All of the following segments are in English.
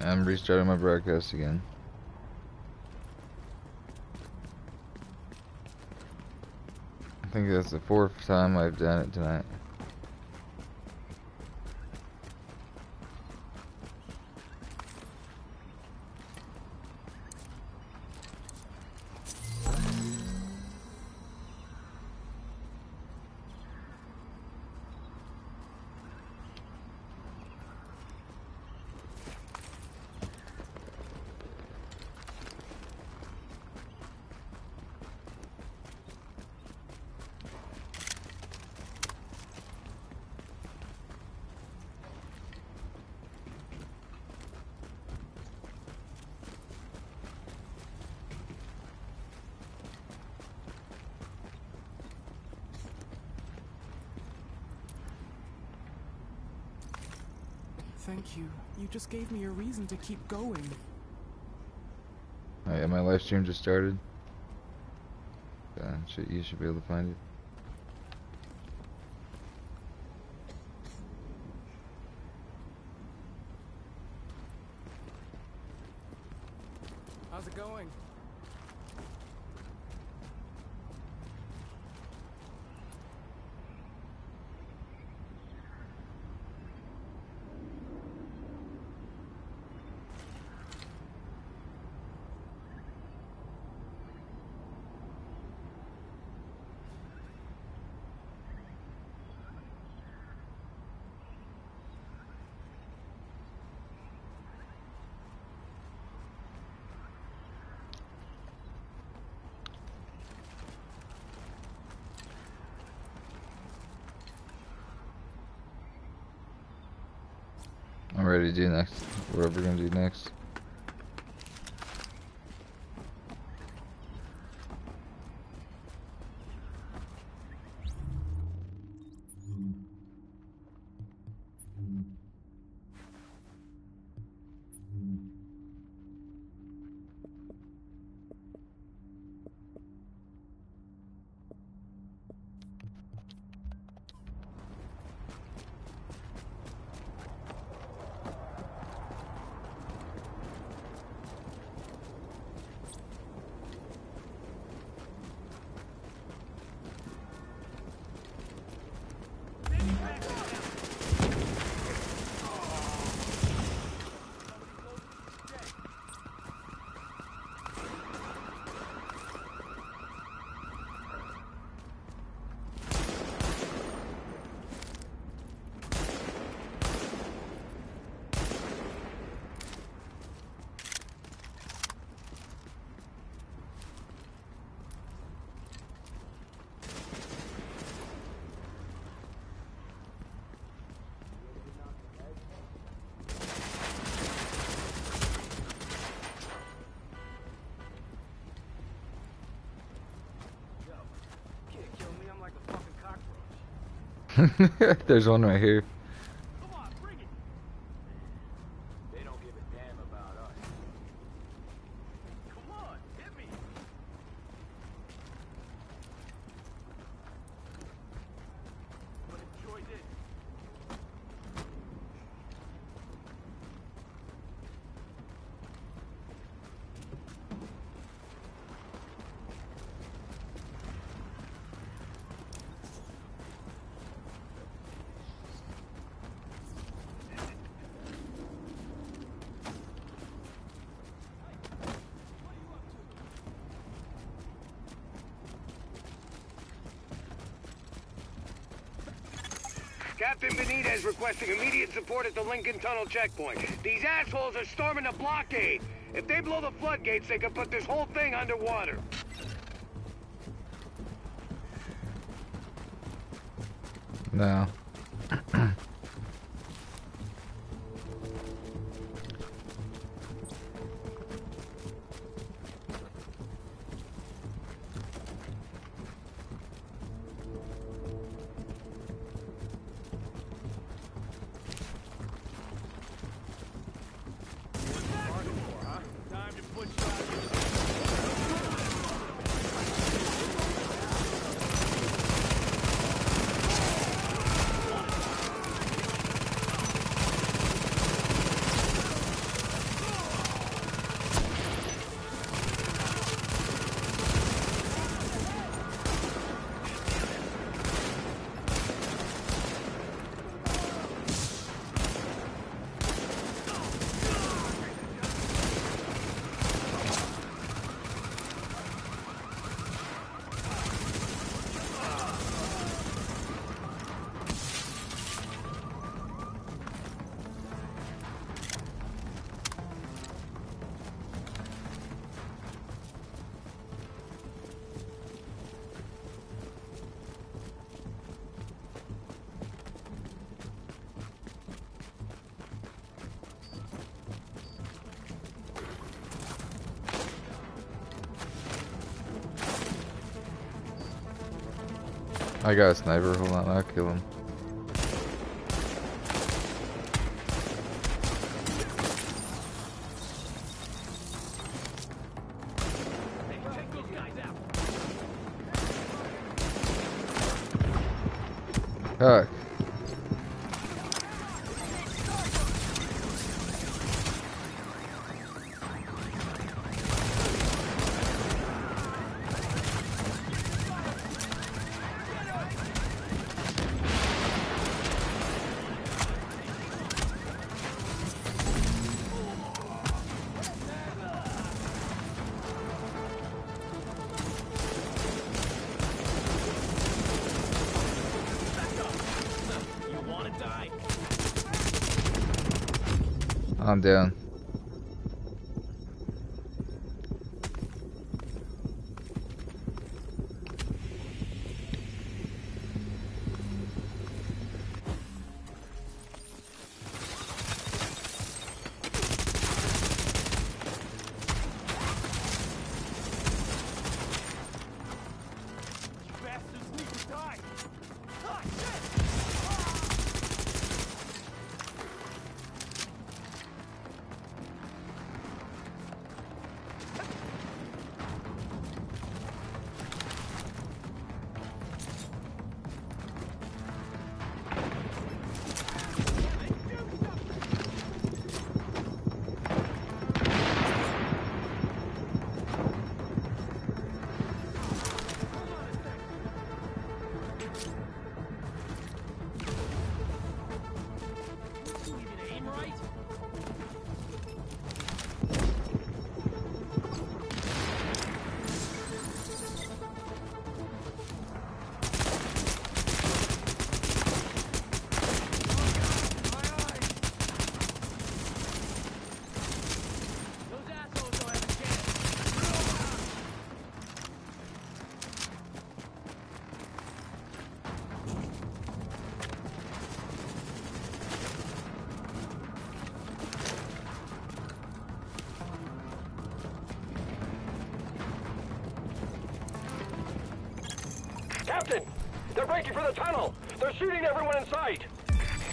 I'm restarting my broadcast again. I think that's the fourth time I've done it tonight. Thank you. You just gave me a reason to keep going. Yeah, my live stream just started. Uh, should, you should be able to find it. How's it going? I'm ready to do next. Whatever we're gonna do next. Can't kill me, I'm like a fucking cockroach. There's one right here. Come on, bring it! They don't give a damn about us. Come on, hit me! But enjoy this. Captain Benitez requesting at the Lincoln Tunnel checkpoint. These assholes are storming the blockade. If they blow the floodgates, they could put this whole thing underwater. No. I got a sniper. Hold on, I'll kill him. Down. They're breaking for the tunnel! They're shooting everyone in sight!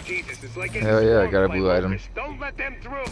Jesus, it's like Hell yeah, I got a blue item. Don't let them through.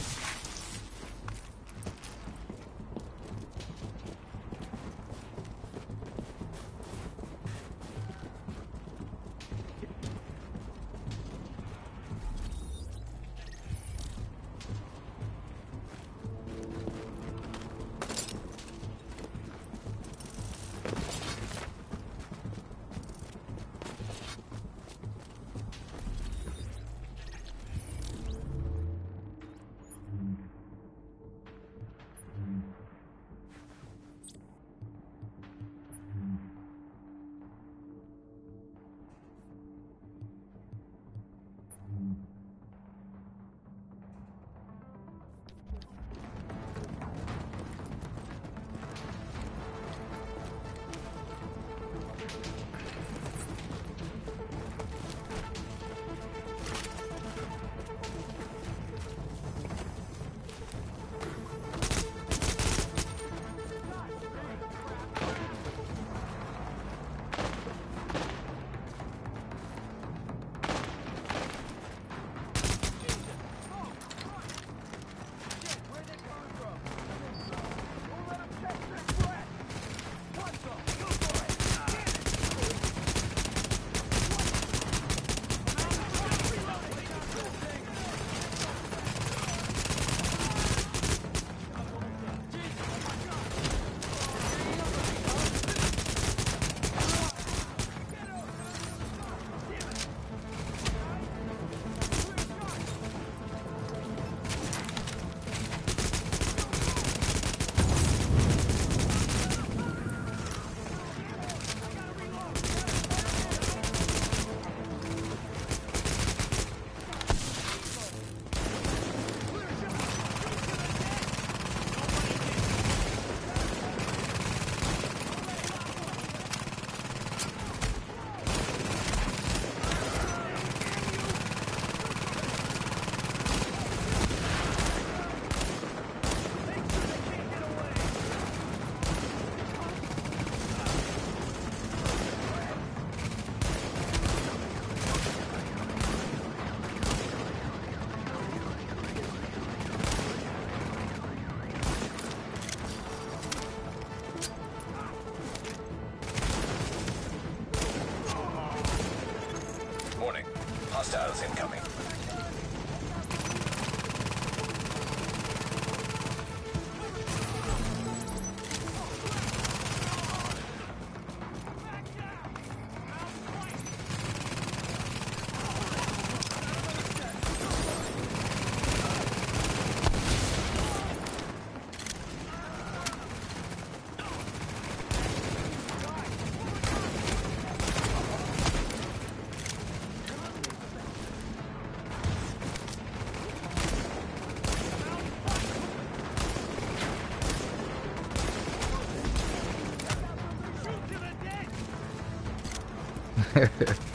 there.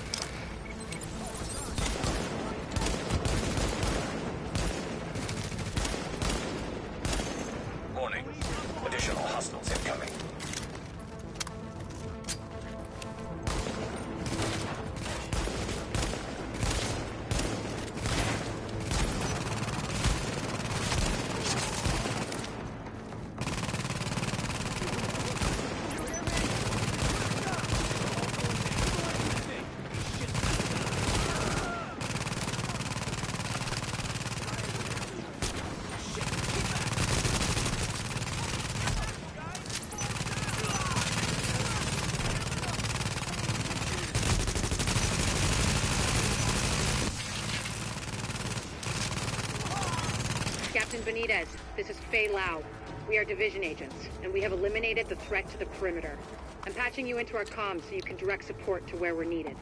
Benitez, this is Faye Lau. We are division agents, and we have eliminated the threat to the perimeter. I'm patching you into our comms so you can direct support to where we're needed.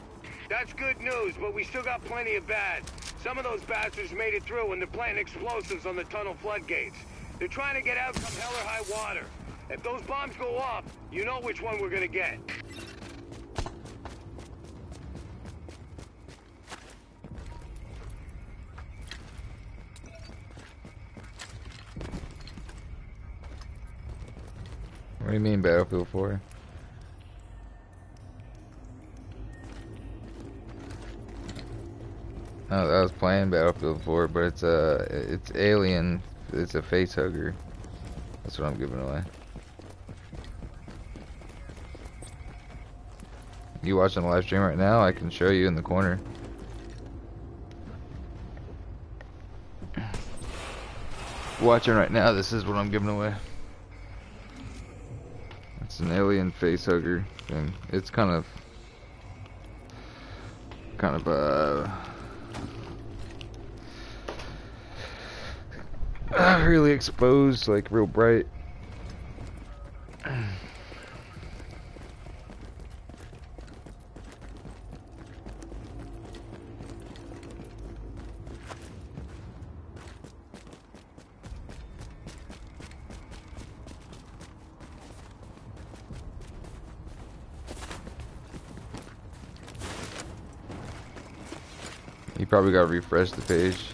That's good news, but we still got plenty of bad. Some of those bastards made it through and they're planting explosives on the tunnel floodgates. They're trying to get out come hell or high water. If those bombs go off, you know which one we're gonna get. Battlefield 4, but it's a it's Alien. It's a face hugger. That's what I'm giving away. You watching the live stream right now? I can show you in the corner. Watching right now, this is what I'm giving away. It's an alien face hugger thing. It's kind of kind of uh uh, really exposed, like real bright. You probably gotta refresh the page.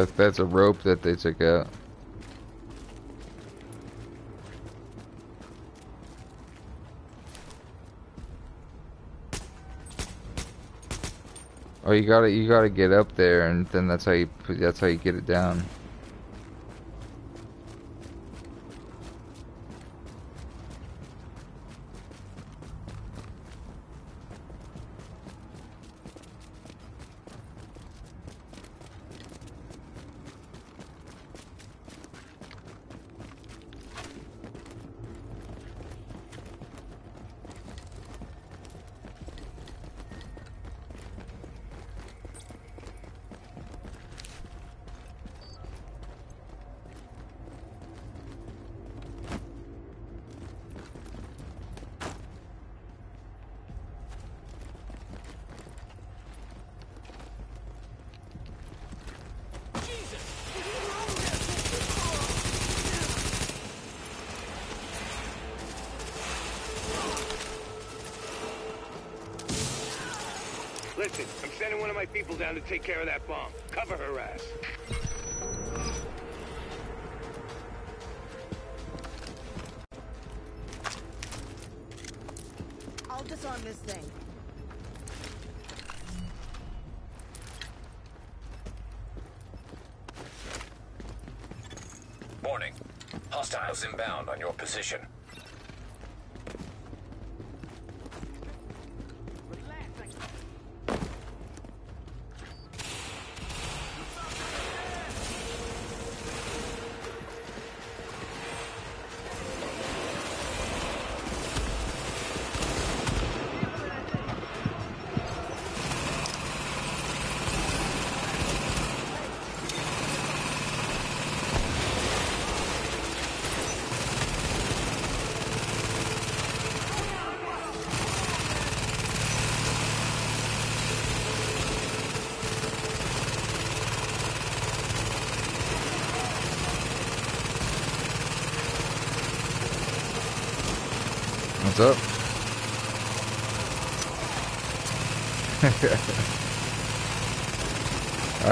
That that's a rope that they took out. Oh, you gotta you gotta get up there, and then that's how you that's how you get it down.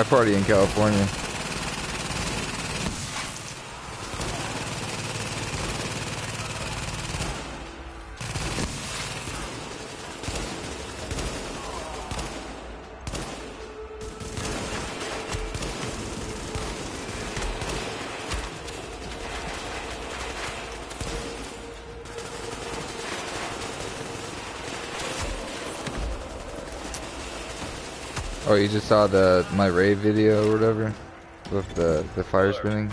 Party in California. You just saw the my rave video or whatever with the the fire spinning.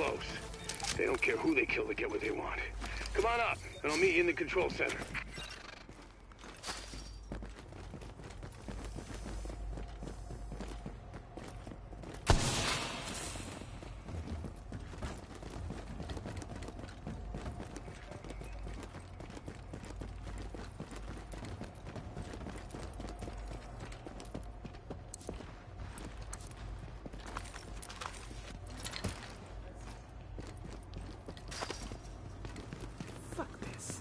Close. They don't care who they kill to get what they want. Come on up, and I'll meet you in the control center. Fuck this.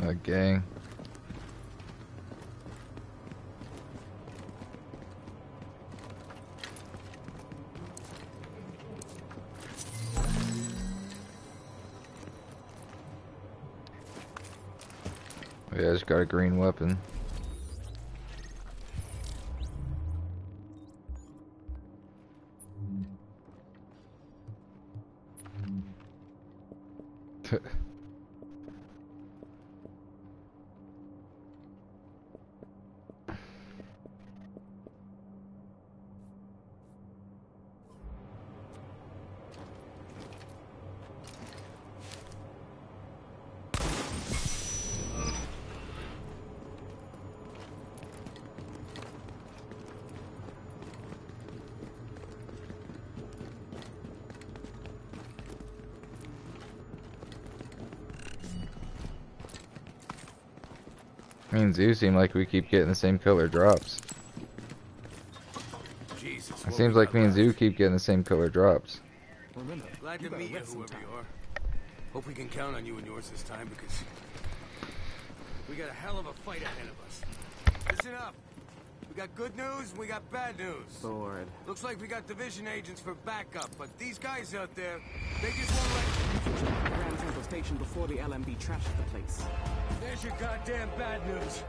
A gang. Yeah, I just got a green weapon. And Zoo seem like we keep getting the same color drops. Jesus. It seems like me and left? Zoo keep getting the same color drops. Remember, Glad to meet you, whoever you are. Hope we can count on you and yours this time because we got a hell of a fight ahead of us. Listen up. We got good news and we got bad news. Lord. Looks like we got division agents for backup, but these guys out there, they just won't let... Grand Central Station before the LMB trashed the place. There's your goddamn bad news.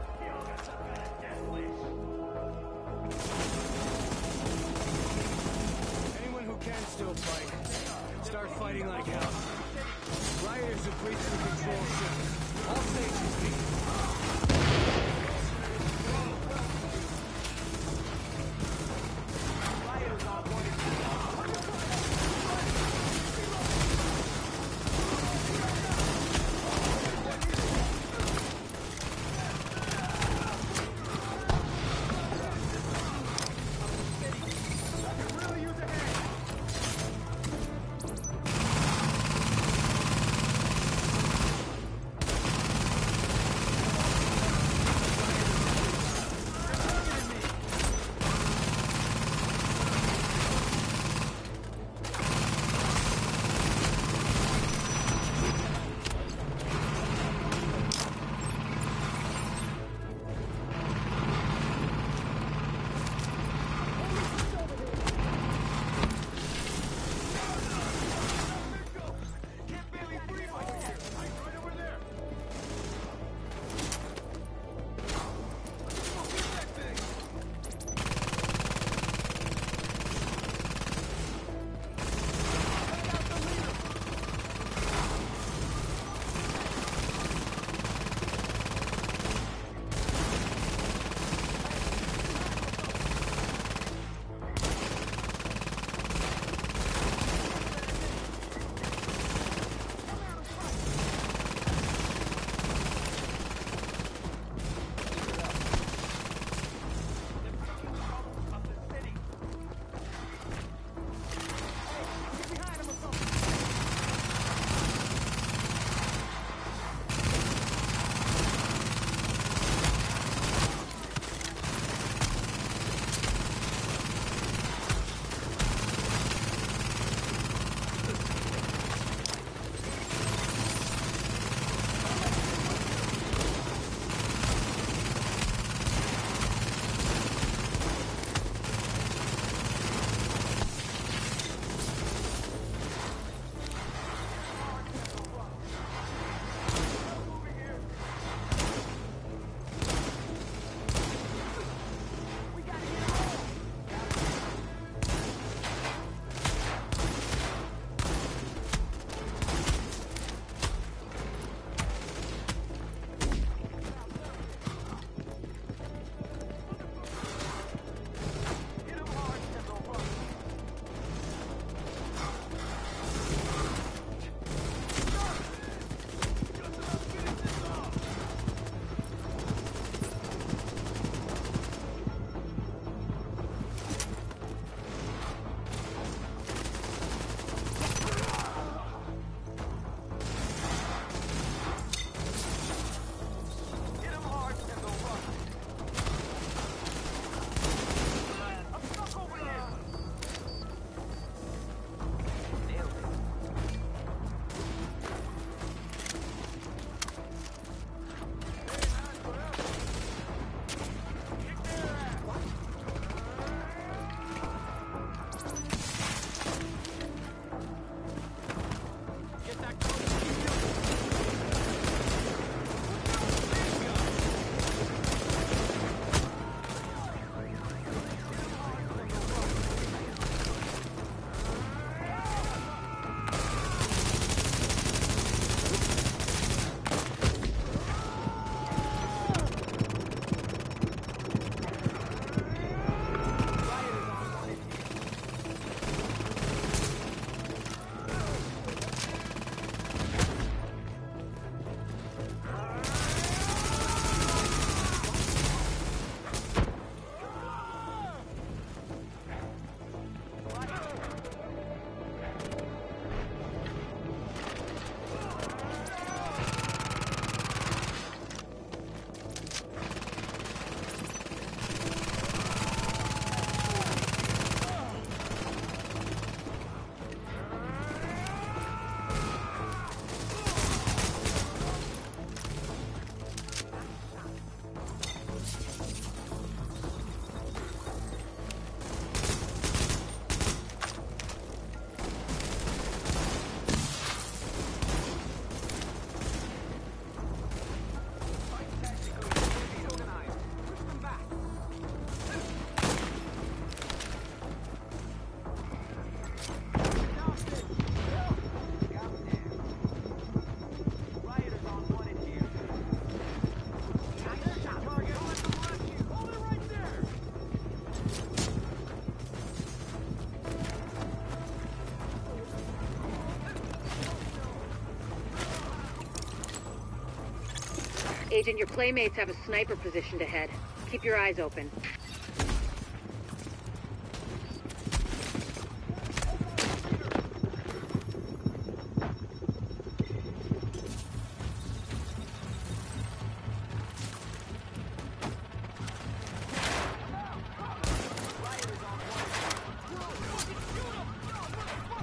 Agent, your playmates have a sniper positioned ahead. Keep your eyes open.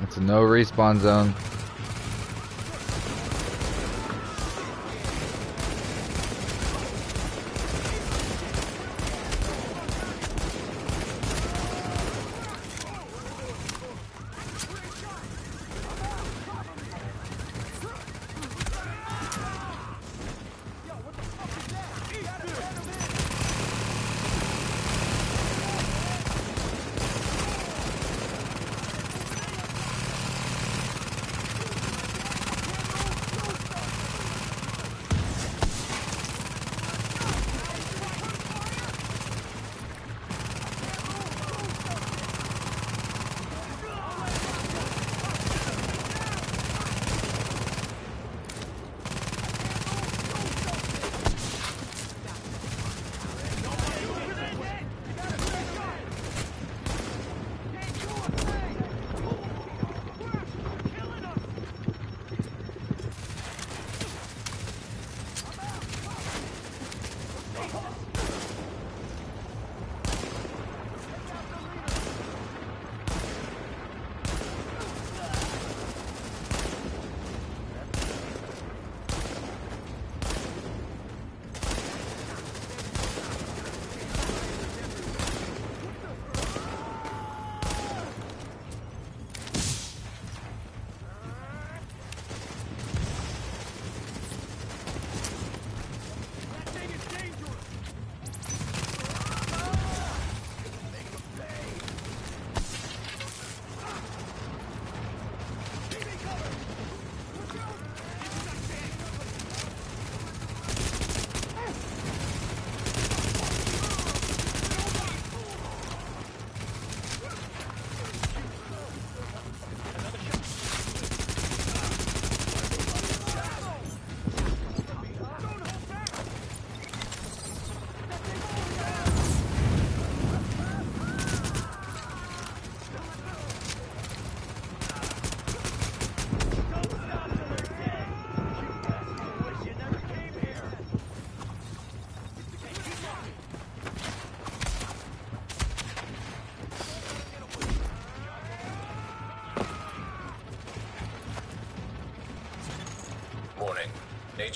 It's a no respawn zone.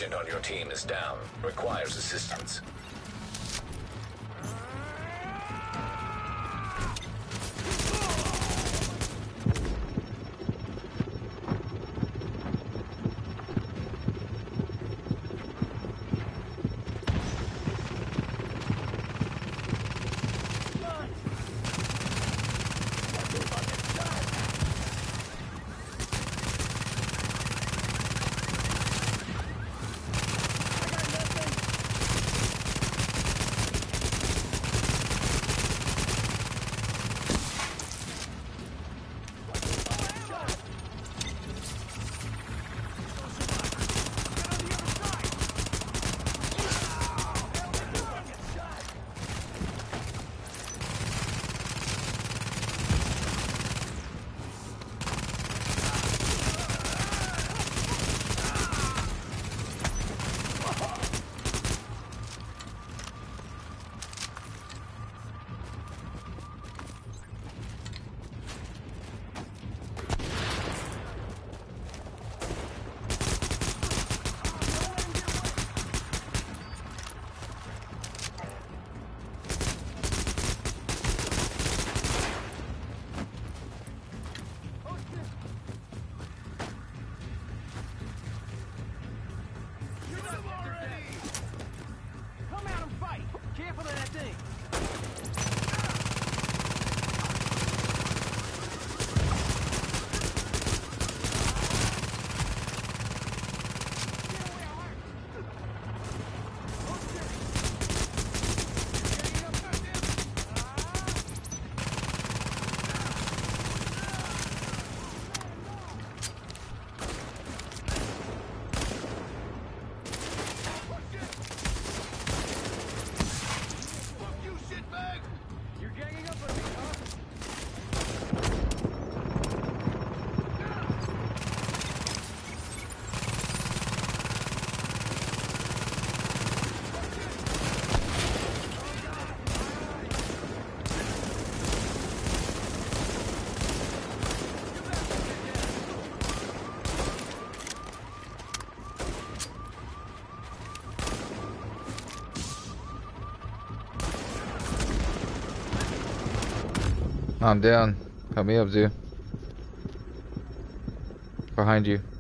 Agent on your team is down. Requires assistance. I'm down. Help me up, Zoo. Behind you.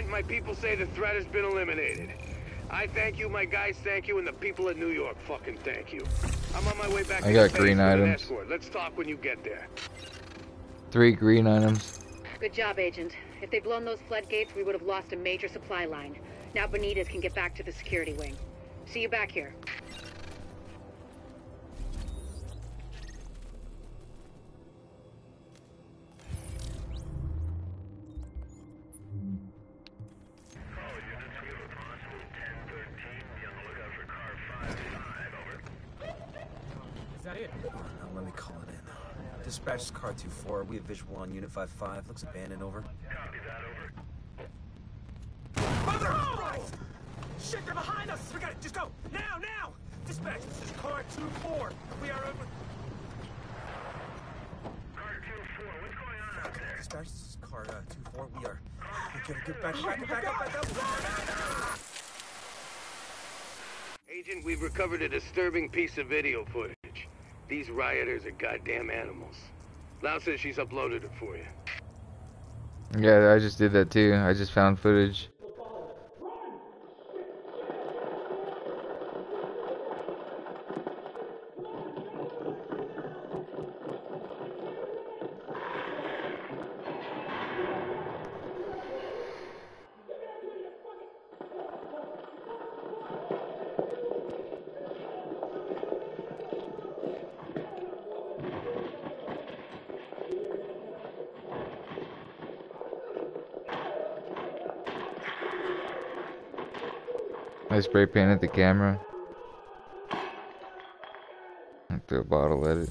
Agent, my people say the threat has been eliminated. I thank you, my guys thank you, and the people of New York fucking thank you. I'm on my way back I to got the green items. Let's talk when you get there. Three green items. Good job, Agent. If they'd blown those floodgates, we would have lost a major supply line. Now Benitez can get back to the security wing. See you back here. We have visual on Unit 5-5. Looks abandoned, over. Mother! Christ! Shit, they're behind us! We gotta just go! Now, now! Dispatch, this is car 2-4. We are over... Car two four. What's Dispatch, this is car uh, 2-4. We are... Okay, get back, back, back, up, back up. Agent, we've recovered a disturbing piece of video footage. These rioters are goddamn animals. Lau says she's uploaded it for you. Yeah, I just did that too. I just found footage. I spray painted the camera. Threw a bottle at it.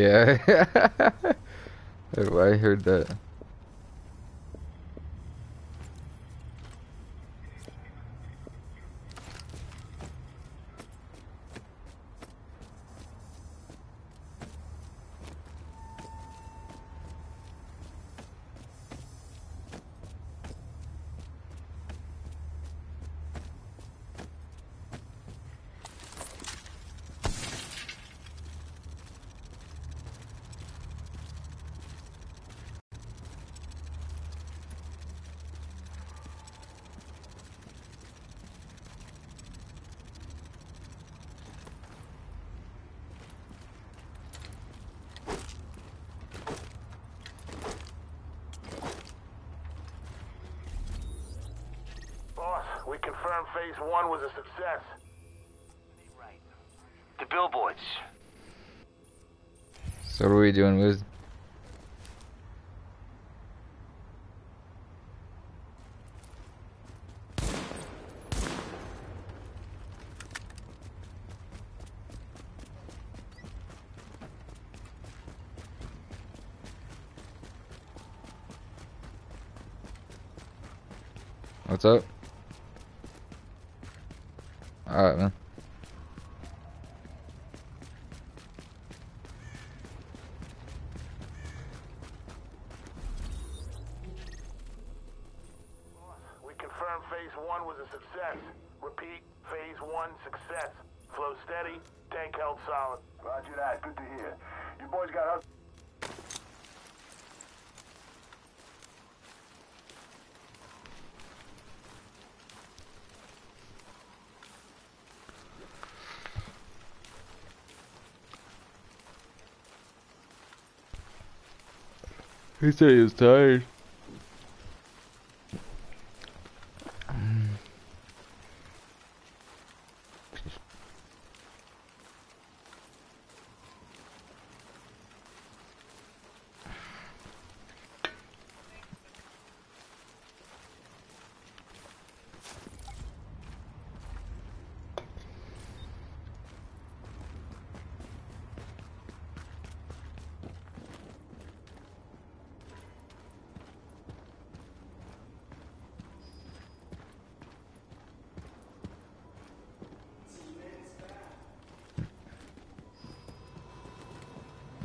Yeah. Oh, I heard that. Boss, we confirmed phase one was a success. The billboards. So what are we doing with? What's up? Alright, man. We confirmed phase one was a success. Repeat, phase one success. Flow steady, tank held solid. Roger that, good to hear. You boys got us. He said he was tired.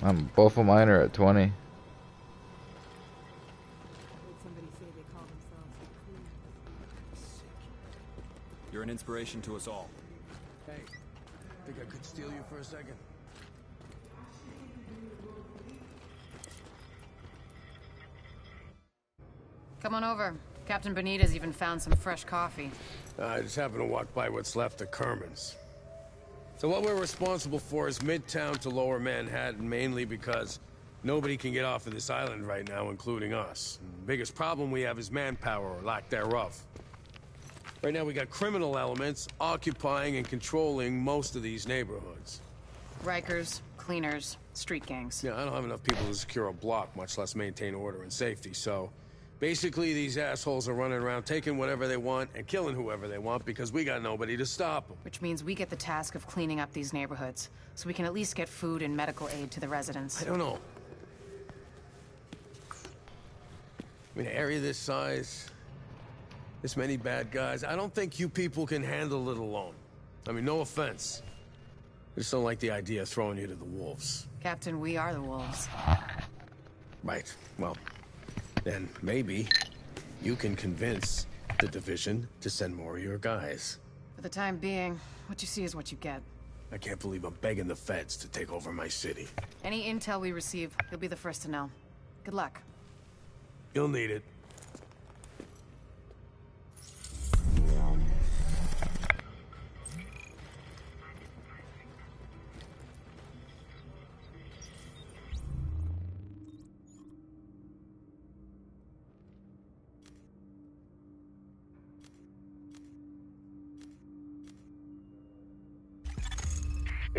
Um, both of mine are at 20. You're an inspiration to us all. Hey, think I could steal you for a second? Come on over. Captain Benitez even found some fresh coffee. I just happened to walk by what's left of Kerman's. So what we're responsible for is Midtown to Lower Manhattan, mainly because nobody can get off of this island right now, including us. And the biggest problem we have is manpower, or lack thereof. Right now we got criminal elements occupying and controlling most of these neighborhoods. Rikers, cleaners, street gangs. Yeah, I don't have enough people to secure a block, much less maintain order and safety, so... Basically, these assholes are running around taking whatever they want and killing whoever they want because we got nobody to stop them. Which means we get the task of cleaning up these neighborhoods, so we can at least get food and medical aid to the residents. I don't know. I mean, an area this size, this many bad guys, I don't think you people can handle it alone. I mean, no offense. I just don't like the idea of throwing you to the wolves. Captain, we are the wolves. Right, well, then maybe you can convince the division to send more of your guys. For the time being, what you see is what you get. I can't believe I'm begging the feds to take over my city. Any intel we receive, you'll be the first to know. Good luck. You'll need it.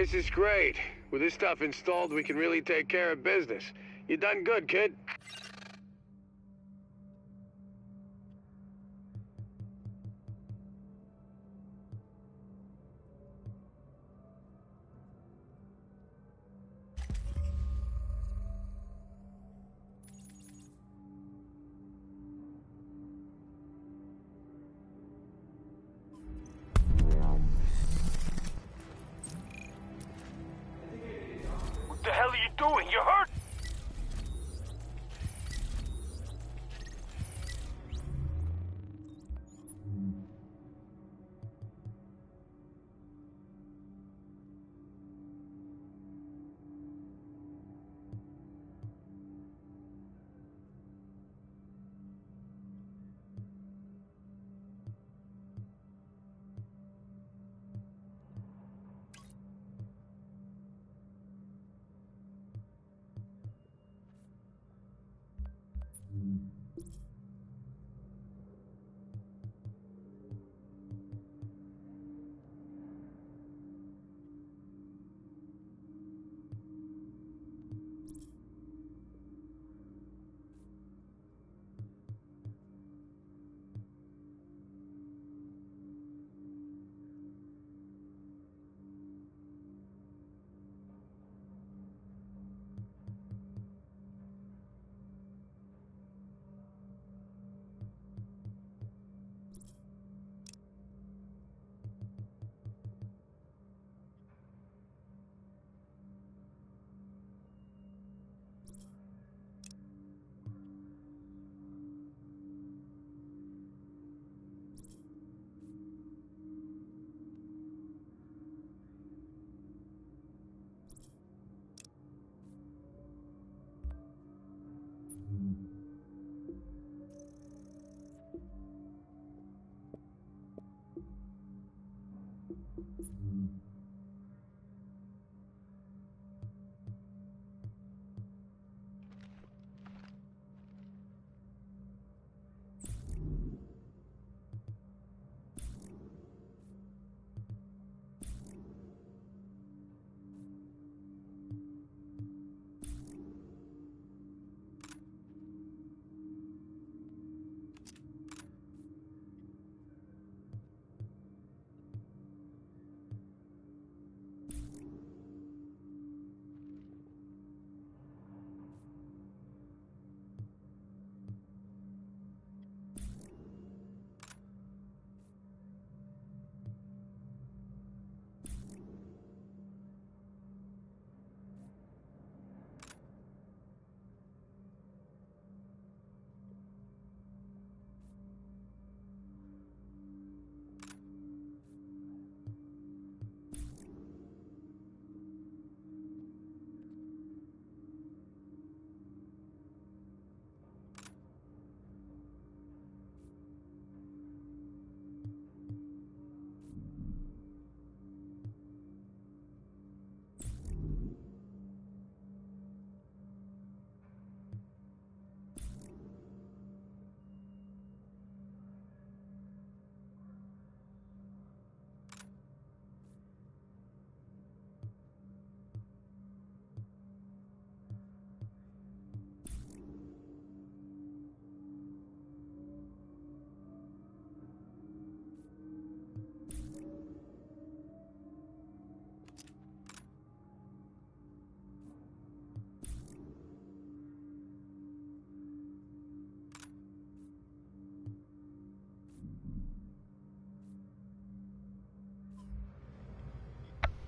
This is great. With this stuff installed, we can really take care of business. You done good, kid. Mm-hmm.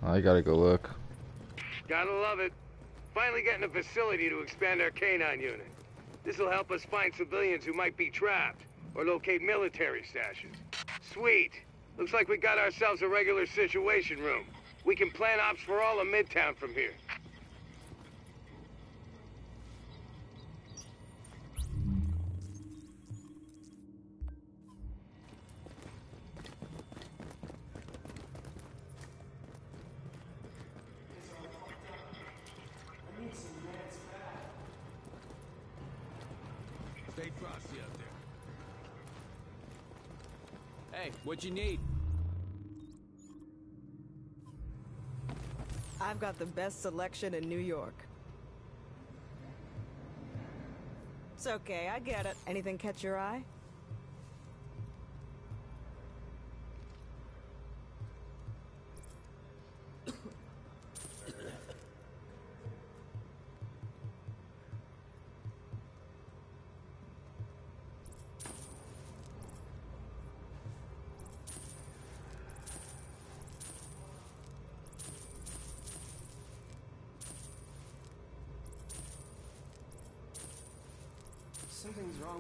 I gotta go look. Gotta love it. Finally getting a facility to expand our canine unit. This'll help us find civilians who might be trapped, or locate military stashes. Sweet. Looks like we got ourselves a regular situation room. We can plan ops for all of Midtown from here. What you need? I've got the best selection in New York. It's okay, I get it. Anything catch your eye?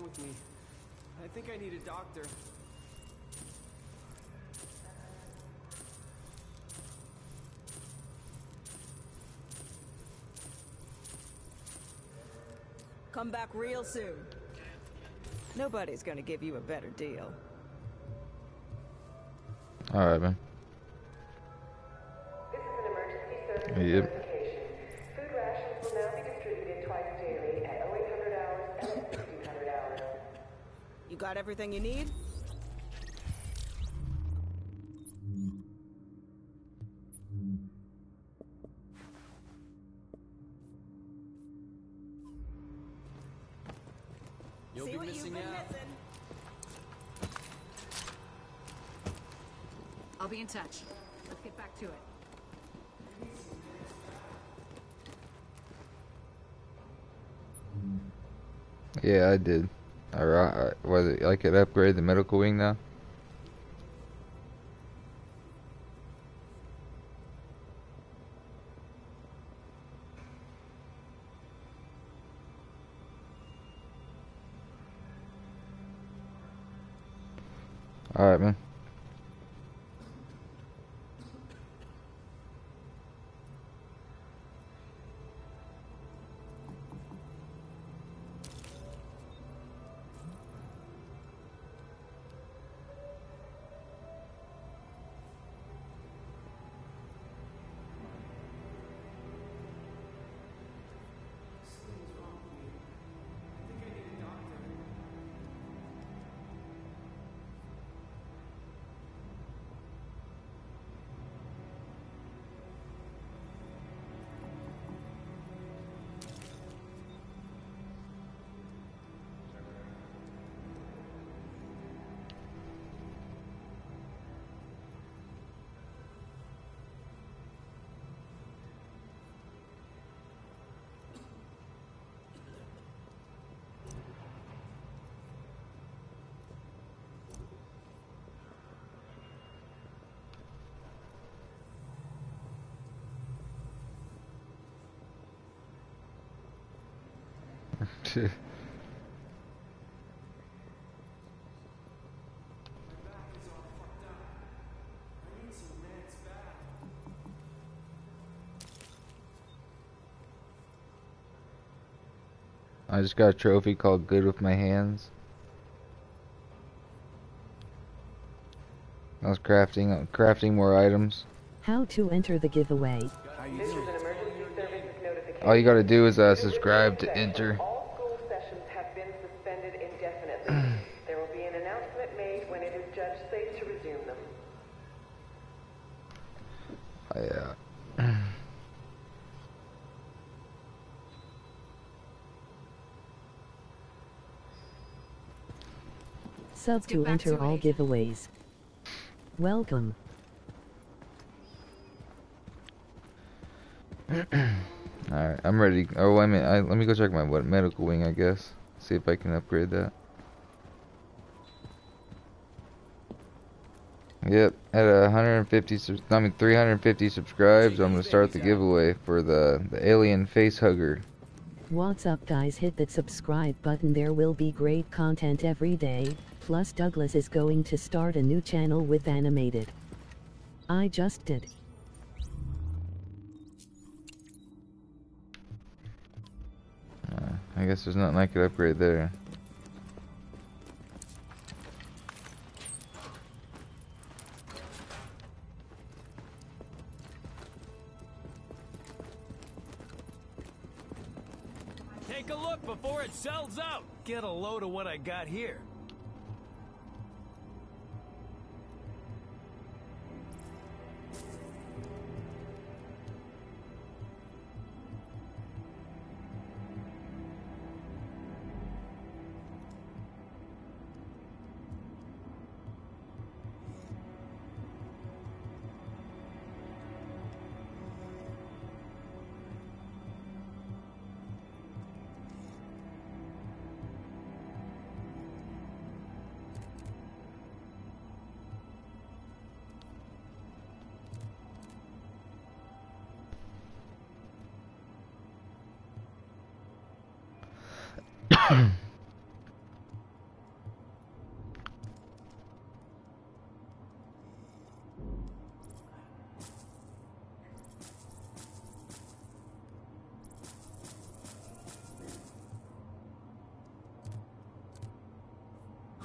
With me. I think I need a doctor. Come back real soon. Nobody's gonna give you a better deal. Alright, man. This is an emergency service Yep. notification. Food rations will now be distributed twice daily at 0800 hours and at 1600 hours. You got everything you need? You'll See be what you've missing been out. missing. I'll be in touch. Let's get back to it. Yeah, I did. Alright, uh, was I could upgrade the medical wing now? I just got a trophy called Good with My Hands. I was crafting crafting more items. How to enter the giveaway. This is an emergency services notification. All you gotta do is uh, subscribe to enter. All school sessions have been suspended indefinitely. there will be an announcement made when it is judged safe to resume them. Yeah. Sub get to enter all giveaways. Welcome. Alright, I'm ready. Oh, wait a minute. I, let me go check my what medical wing, I guess. See if I can upgrade that. Yep, at a 150, subs- I mean 350 subscribes, I'm gonna start the giveaway for the the alien face hugger. What's up guys hit that subscribe button there will be great content every day, plus Douglas is going to start a new channel with animated. I just did. Uh, I guess there's nothing I could upgrade there.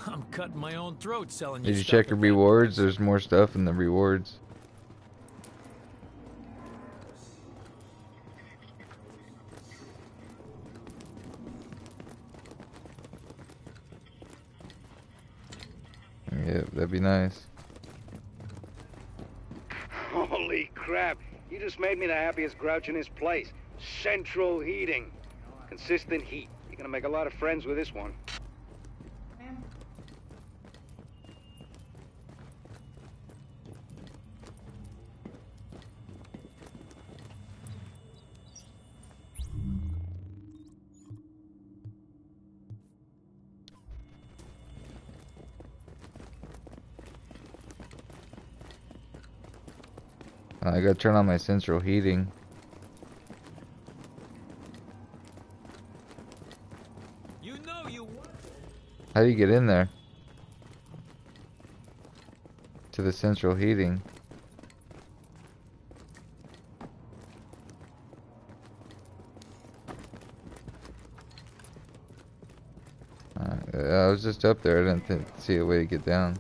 I'm cutting my own throat selling you Did you stuff check your rewards? There's more stuff in the rewards. Yep, that'd be nice. Holy crap. You just made me the happiest grouch in this place. Central heating. Consistent heat. You're gonna make a lot of friends with this one. Gotta turn on my central heating. You know you How do you get in there? To the central heating. Uh, I was just up there. I didn't see a way to get down.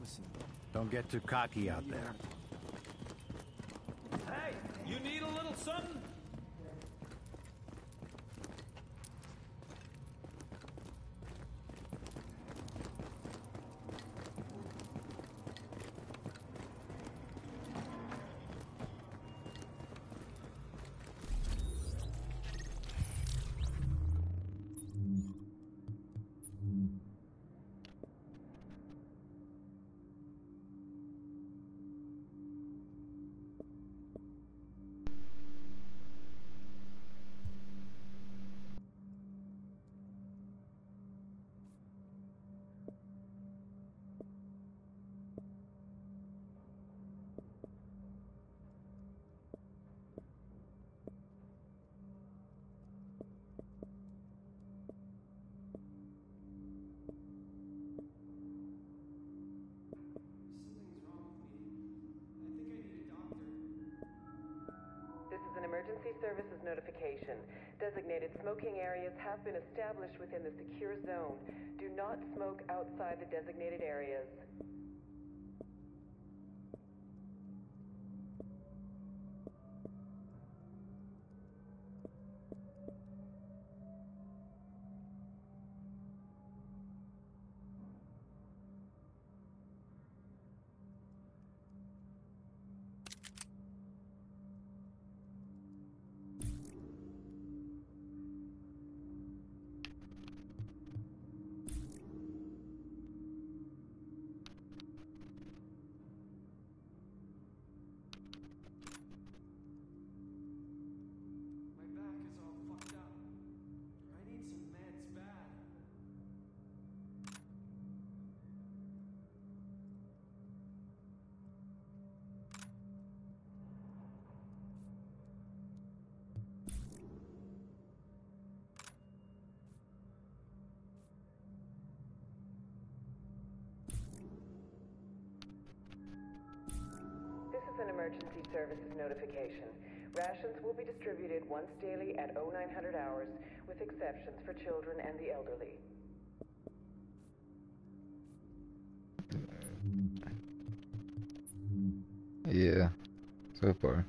Listen, cocky out there. Outside the designated An emergency services notification. Rations will be distributed once daily at 0900 hours, with exceptions for children and the elderly. Yeah, so far.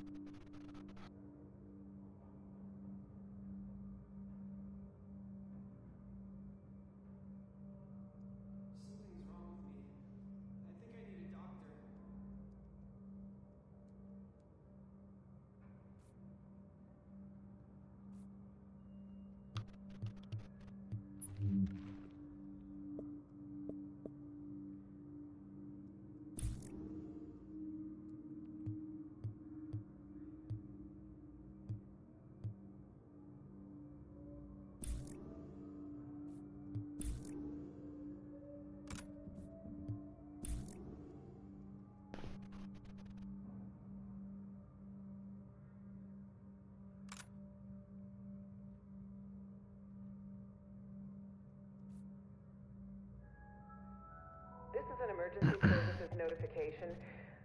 Emergency services notification.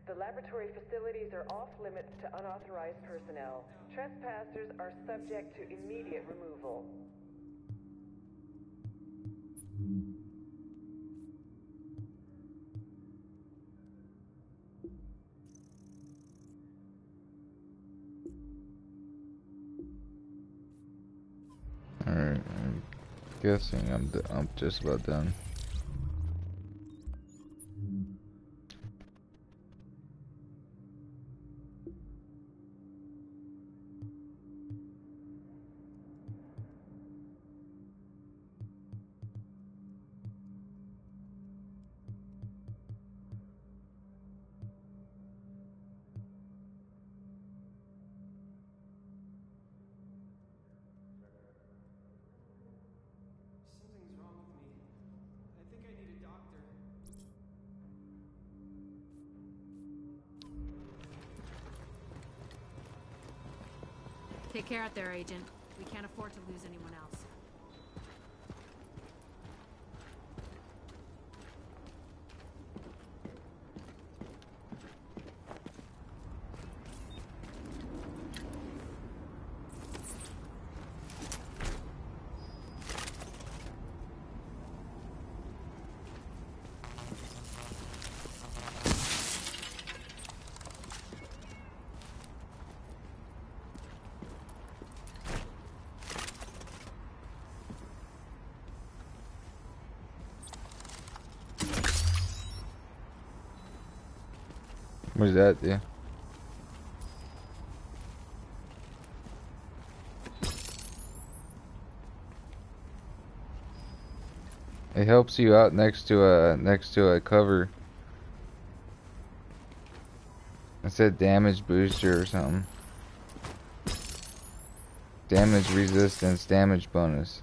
The laboratory facilities are off limits to unauthorized personnel. Trespassers are subject to immediate removal. Alright, I'm guessing I'm, I'm just about done. Out there, Agent. We can't afford to lose anyone else. That do? It helps you out next to a next to a cover. It said damage booster or something. Damage resistance, damage bonus.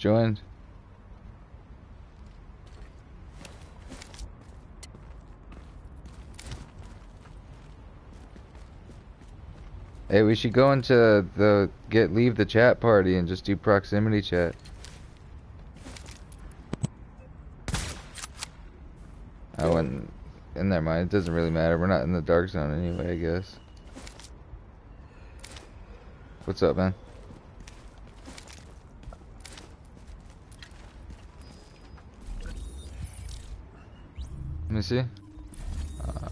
Just joined? Hey, we should go into the get leave the chat party and just do proximity chat. I wouldn't. In their mind, it doesn't really matter. We're not in the dark zone anyway, I guess. What's up, man? See. Uh,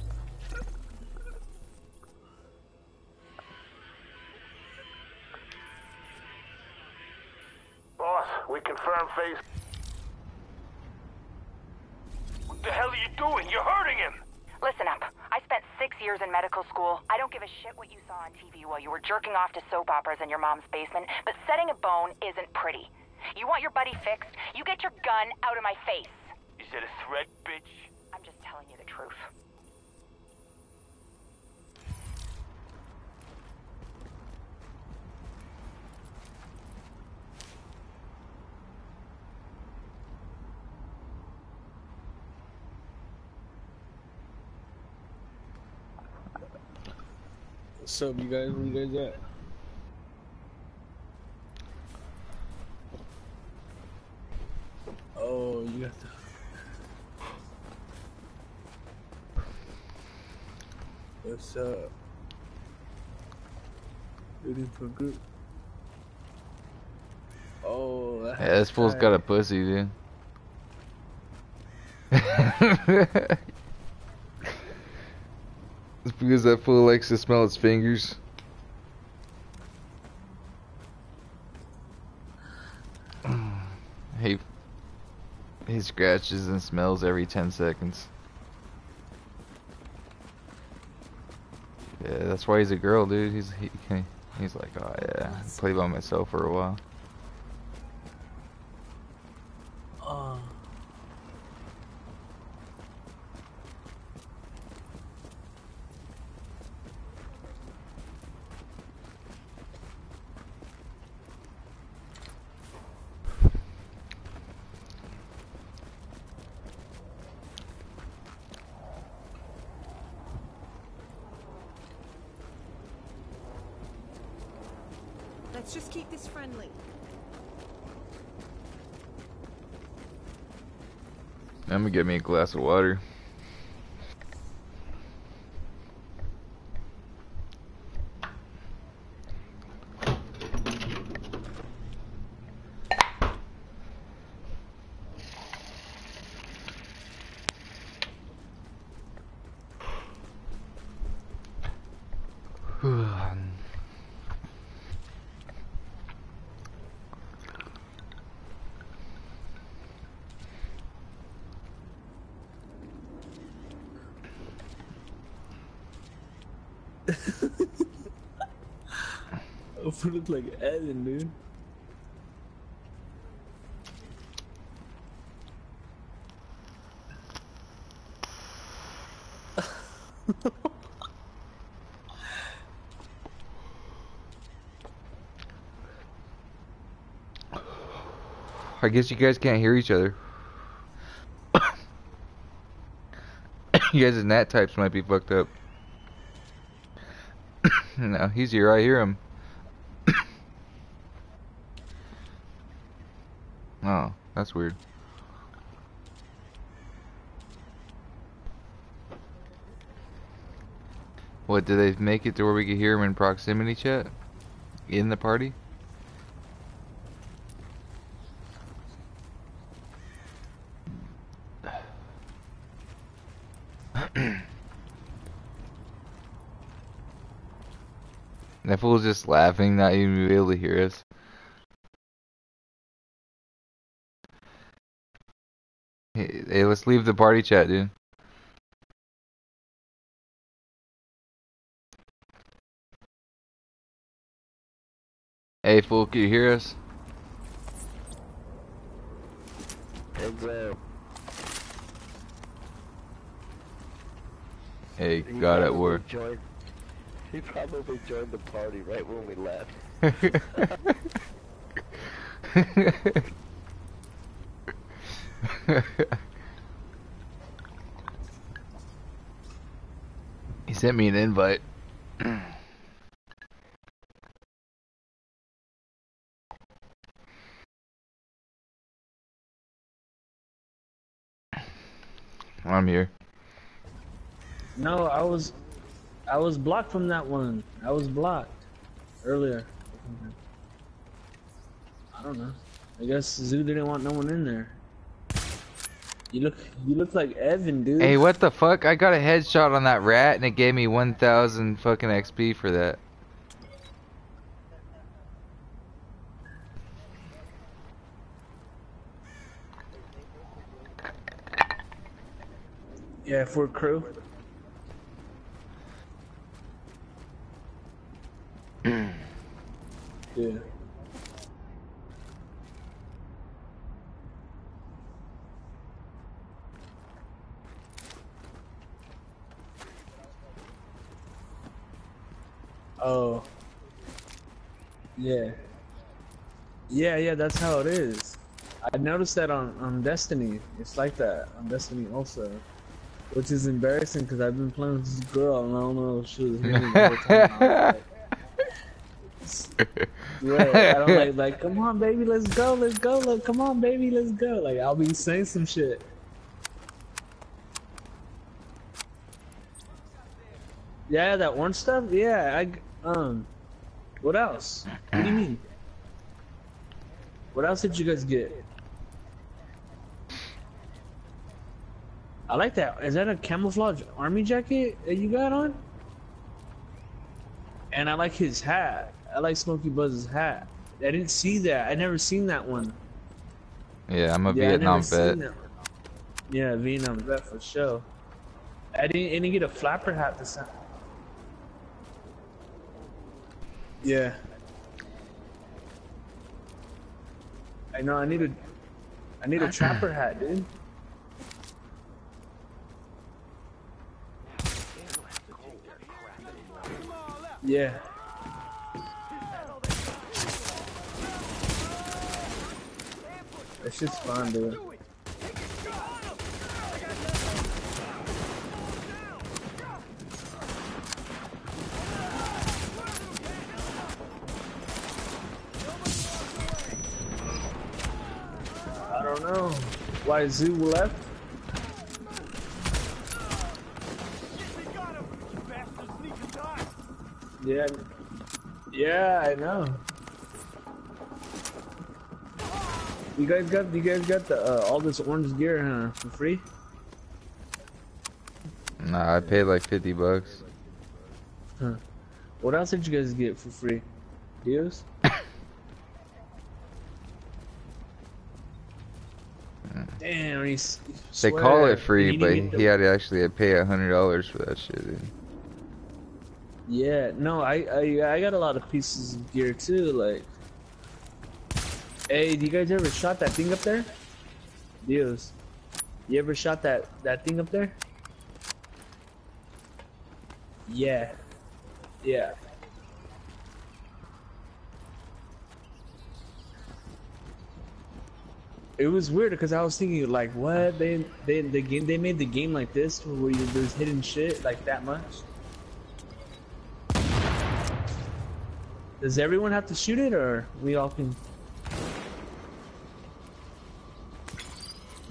Boss, we confirm phase. What the hell are you doing? You're hurting him! Listen up. I spent six years in medical school. I don't give a shit what you saw on TV while you were jerking off to soap operas in your mom's basement, but setting a bone isn't pretty. You want your buddy fixed? You get your gun out of my face. Is it a threat, bitch? I'm just telling you the truth. What's up, you guys? Where you guys at? Oh, you got the. What's up? Ready for group? Oh, that's yeah, this fool's got a pussy, dude. It's because that fool likes to smell its fingers. he he scratches and smells every 10 seconds. Yeah, that's why he's a girl, dude. He's he, he's like, oh yeah, play by myself for a while. Me a glass of water. I put like Eden, dude. I guess you guys can't hear each other. you guys' NAT types might be fucked up. no, he's here. I hear him. oh, that's weird. What, did they make it to where we could hear him in proximity chat? In the party? That fool's just laughing, not even be able to hear us. Leave the party chat, dude. Hey, fool, can you hear us? Hey, bro. Hey, He God at work. Joined, he probably joined the party right when we left. sent me an invite. I'm here. No, I was, I was blocked from that one. I was blocked earlier. I don't know. I guess Zoo didn't want no one in there. You look, you look like Evan, dude. Hey, what the fuck? I got a headshot on that rat and it gave me 1,000 fucking XP for that. Yeah, for crew. yeah. Oh. Yeah. Yeah, yeah, that's how it is. I noticed that on, on Destiny. It's like that on Destiny also. Which is embarrassing because I've been playing with this girl and I don't know if she was hearing the whole time. Right, I don't like, like, come on, baby, let's go, let's go, look, come on, baby, let's go. Like, I'll be saying some shit. Yeah, that orange stuff. Yeah, I um. What else? What do you mean? What else did you guys get? I like that. Is that a camouflage army jacket that you got on? And I like his hat. I like Smokiebuds's hat. I didn't see that. I never seen that one. Yeah, I'm a Yeah, Vietnam vet. Yeah, Venom, that for sure. I didn't, I didn't get a flapper hat this time. Yeah. I know. I need a, I need a trapper hat, dude. Yeah. That shit's fun, dude. I don't know. Why Zoo left? Yeah. Yeah, I know. You guys got you guys got the uh, all this orange gear, huh? For free? Nah, I paid like 50 bucks. Huh. What else did you guys get for free? Deals? Damn, he's. They call it free, but he had to actually pay a hundred dollars for that shit. Dude. Yeah, no, I, I I got a lot of pieces of gear too. Like, hey, do you guys ever shot that thing up there? Deals. You ever shot that that thing up there? Yeah. Yeah. It was weird because I was thinking like, what they they the game they made the game like this where you, there's hidden shit like that much. Does everyone have to shoot it, or we all can?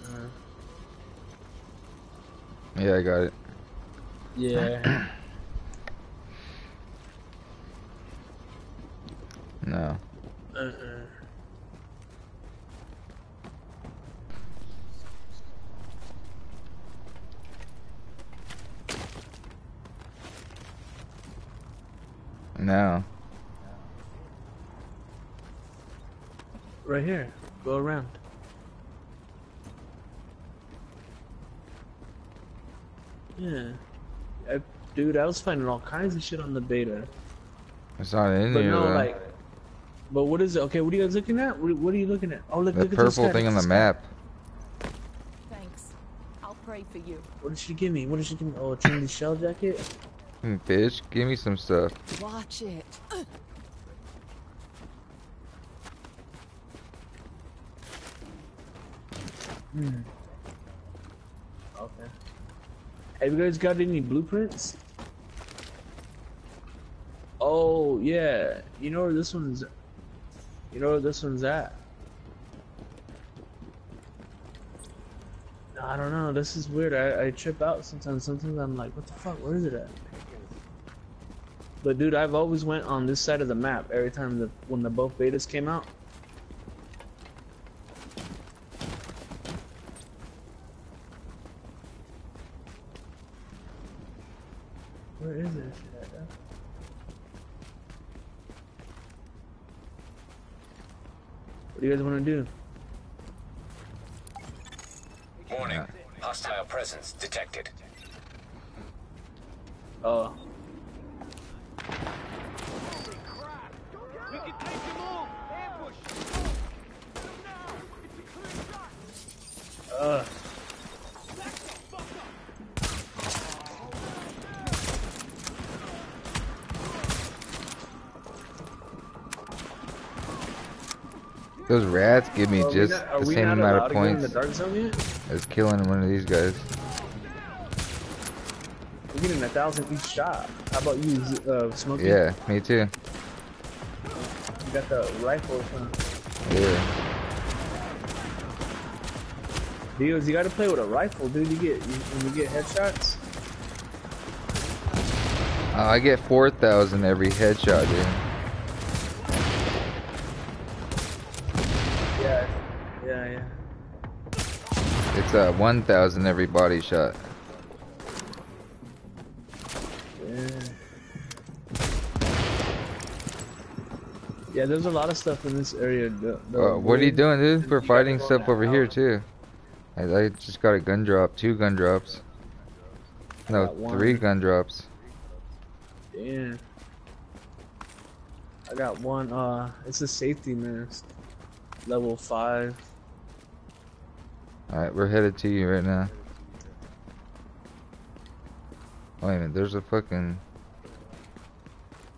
Uh, Yeah, I got it. yeah. No. uh-uh. No. Right here. Go around. Yeah. I, dude, I was finding all kinds of shit on the beta. It's not in But here no, though. like. But what is it? Okay, what are you guys looking at? What, what are you looking at? Oh, look, the look at this purple thing on the map. Thanks. I'll pray for you. What did she give me? What did she give me? Oh, a Trinity shell jacket? Hmm, Bitch, give me some stuff. Watch it. Hmm. Okay. Have you guys got any blueprints? Oh yeah, you know where this one's. You know where this one's at. I don't know. This is weird. I, I trip out sometimes. Sometimes I'm like, what the fuck? Where is it at? But dude, I've always went on this side of the map every time the when the both betas came out. Where is this shit at. What do you guys want to do? Warning. Hostile presence detected. Oh. We can take them all! Ambush! Ugh. Those rats give me just not- the same amount of to go in points as killing one of these guys. We're getting a thousand each shot. How about you, uh, Smokey? Yeah, me too. Got the rifle? Yeah. Deals, you gotta play with a rifle, dude. You get, you, when you get headshots. Uh, I get 4,000 every headshot, dude. Yeah, yeah, yeah. It's uh, 1,000 every body shot. Yeah, there's a lot of stuff in this area. though- though, Uh, what are you doing, dude? We're fighting stuff over here, too. I, I just got a gun drop, two gun drops. No, three gun drops. Damn. I got one, uh, it's a safety mask. Level 5. Alright, we're headed to you right now. Wait a minute, there's a fucking...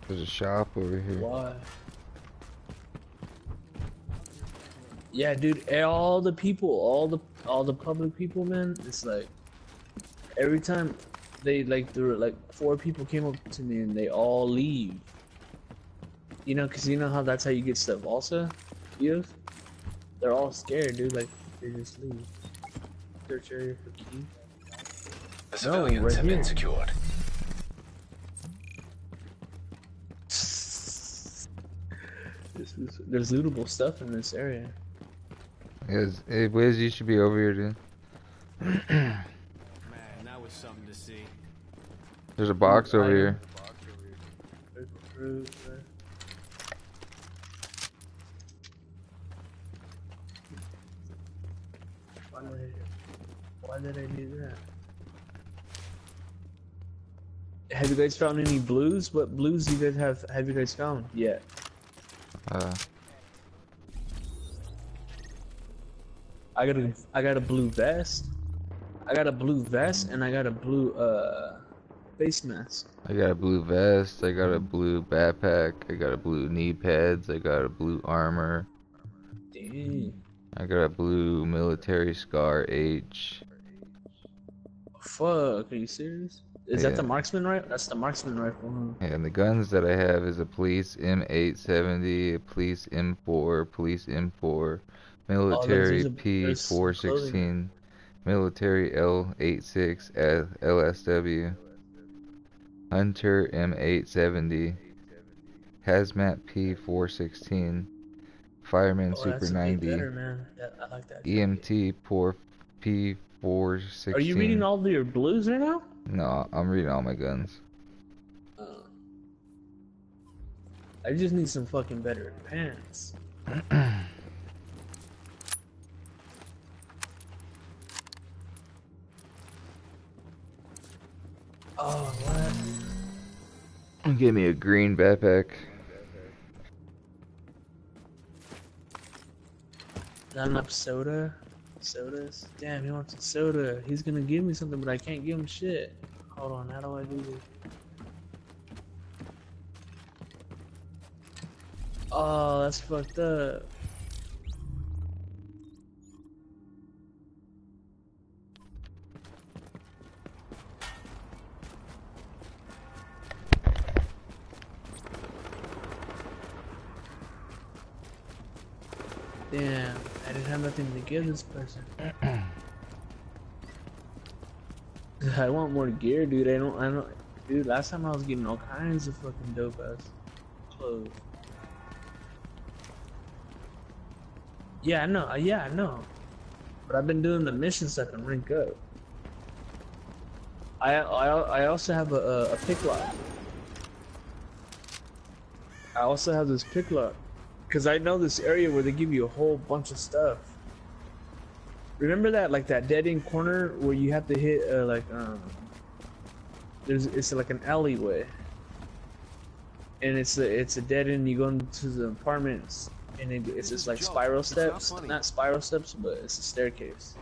There's a shop over here. Why? Yeah, dude, eh, all the people, all the all the public people, man, it's like every time they like there were like four people came up to me and they all leave. You know, cause you know how that's how you get stuff also? Yes? They're all scared, dude, like they just leave. Search area for key. The No, civilians right have here. been secured. Is, there's lootable stuff in this area. Yes, hey, Wiz, you should be over here, dude. Man, that was something to see. There's a box over here. There's fruit, Why did I, why did I do that? Have you guys found any blues? What blues you guys have have you guys found yet? Uh, I got a I got a blue vest. I got a blue vest and I got a blue uh face mask. I got a blue vest, I got a blue backpack, I got a blue knee pads, I got a blue armor, Dang. I got a blue military scar H. Fuck, are you serious? Is that the marksman right? That's the marksman rifle, huh? And the guns that I have is a police M870, a police M4, police M4, military these are- there's some P416, military L86, LSW, hunter M870, hazmat P416, fireman Oh, Super that's a bit 90, better, I like. EMT Por- P416. Are you reading all your blues right now? No, I'm reading all my guns. Uh, I just need some fucking better pants. oh, what? Give me a green backpack. Not enough soda? Sodas? Damn, he wants a soda. He's gonna give me something, but I can't give him shit. Hold on, how do I do this? Oh, that's fucked up. Damn, I didn't have nothing to give this person. I want more gear, dude. I don't, I don't, dude. Last time I was getting all kinds of fucking dope ass clothes. Yeah, I know. Yeah, I know. But I've been doing the missions so I can rank up. I, I, I also have a, a, a pick lock. I also have this pick lock. Because I know this area where they give you a whole bunch of stuff. Remember that, like that dead end corner where you have to hit, uh, like, um, there's, it's like an alleyway. And it's a, it's a dead end, you go into the apartments, and it, it's just like spiral steps. Not spiral steps, but it's a staircase.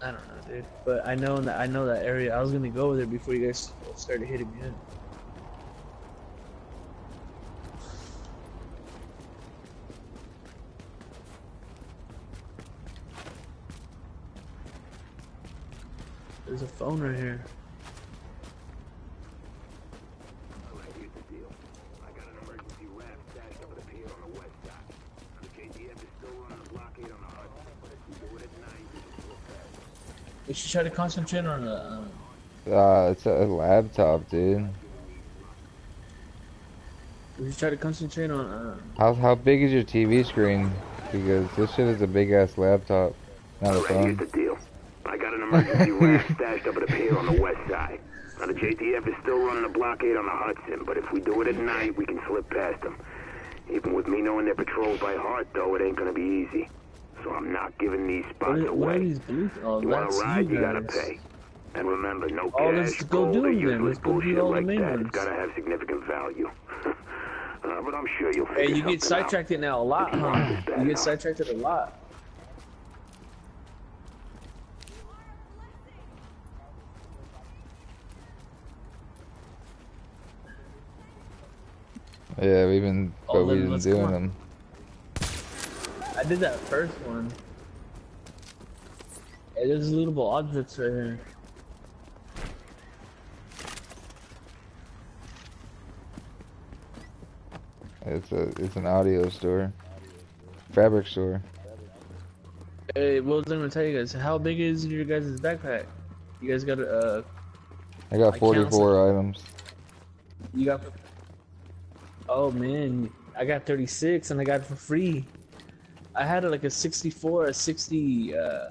I don't know, dude. But I know that I know that area. I was gonna go over there before you guys started hitting me in. There's a phone right here. Alright, here's the deal. I got an emergency raft stashed up at a pier on the west side. The JTF is still running a blockade on the Hudson, but if we do it at night, a phone right here. We should try to concentrate on the. Um, Uh, it's a laptop, dude. we should try to concentrate on. Uh, How how big is your TV screen? Because this shit is a big ass laptop, not a Alright, here's phone. the deal. I got an emergency raft stashed up at a pier on the west side. Now, the JTF is still running a blockade on the Hudson, but if we do it at night, we can slip past them. Even with me knowing their patrols by heart, though, it ain't gonna be easy. so I'm not giving these What spots what are away. these? Oh, You want that's to ride, you you gotta pay. And remember, no Oh, let's cash, go gold, do or 'em then. useless Let's bullshit all the like main that. ones. It's gotta have significant value. uh, but I'm sure you'll figure Hey, you get something out. sidetracked it now a lot, huh? You get sidetracked it a lot. Yeah, we've been, but we've been doing on. them. I did that first one. Hey, there's lootable objects right here. It's a, it's an audio store, fabric store. Hey, what was I gonna tell you guys? How big is your guys' backpack? You guys got a, uh, I got I 44 items. you got, oh man, I got 36 and I got it for free. I had like a 64, a 60, uh,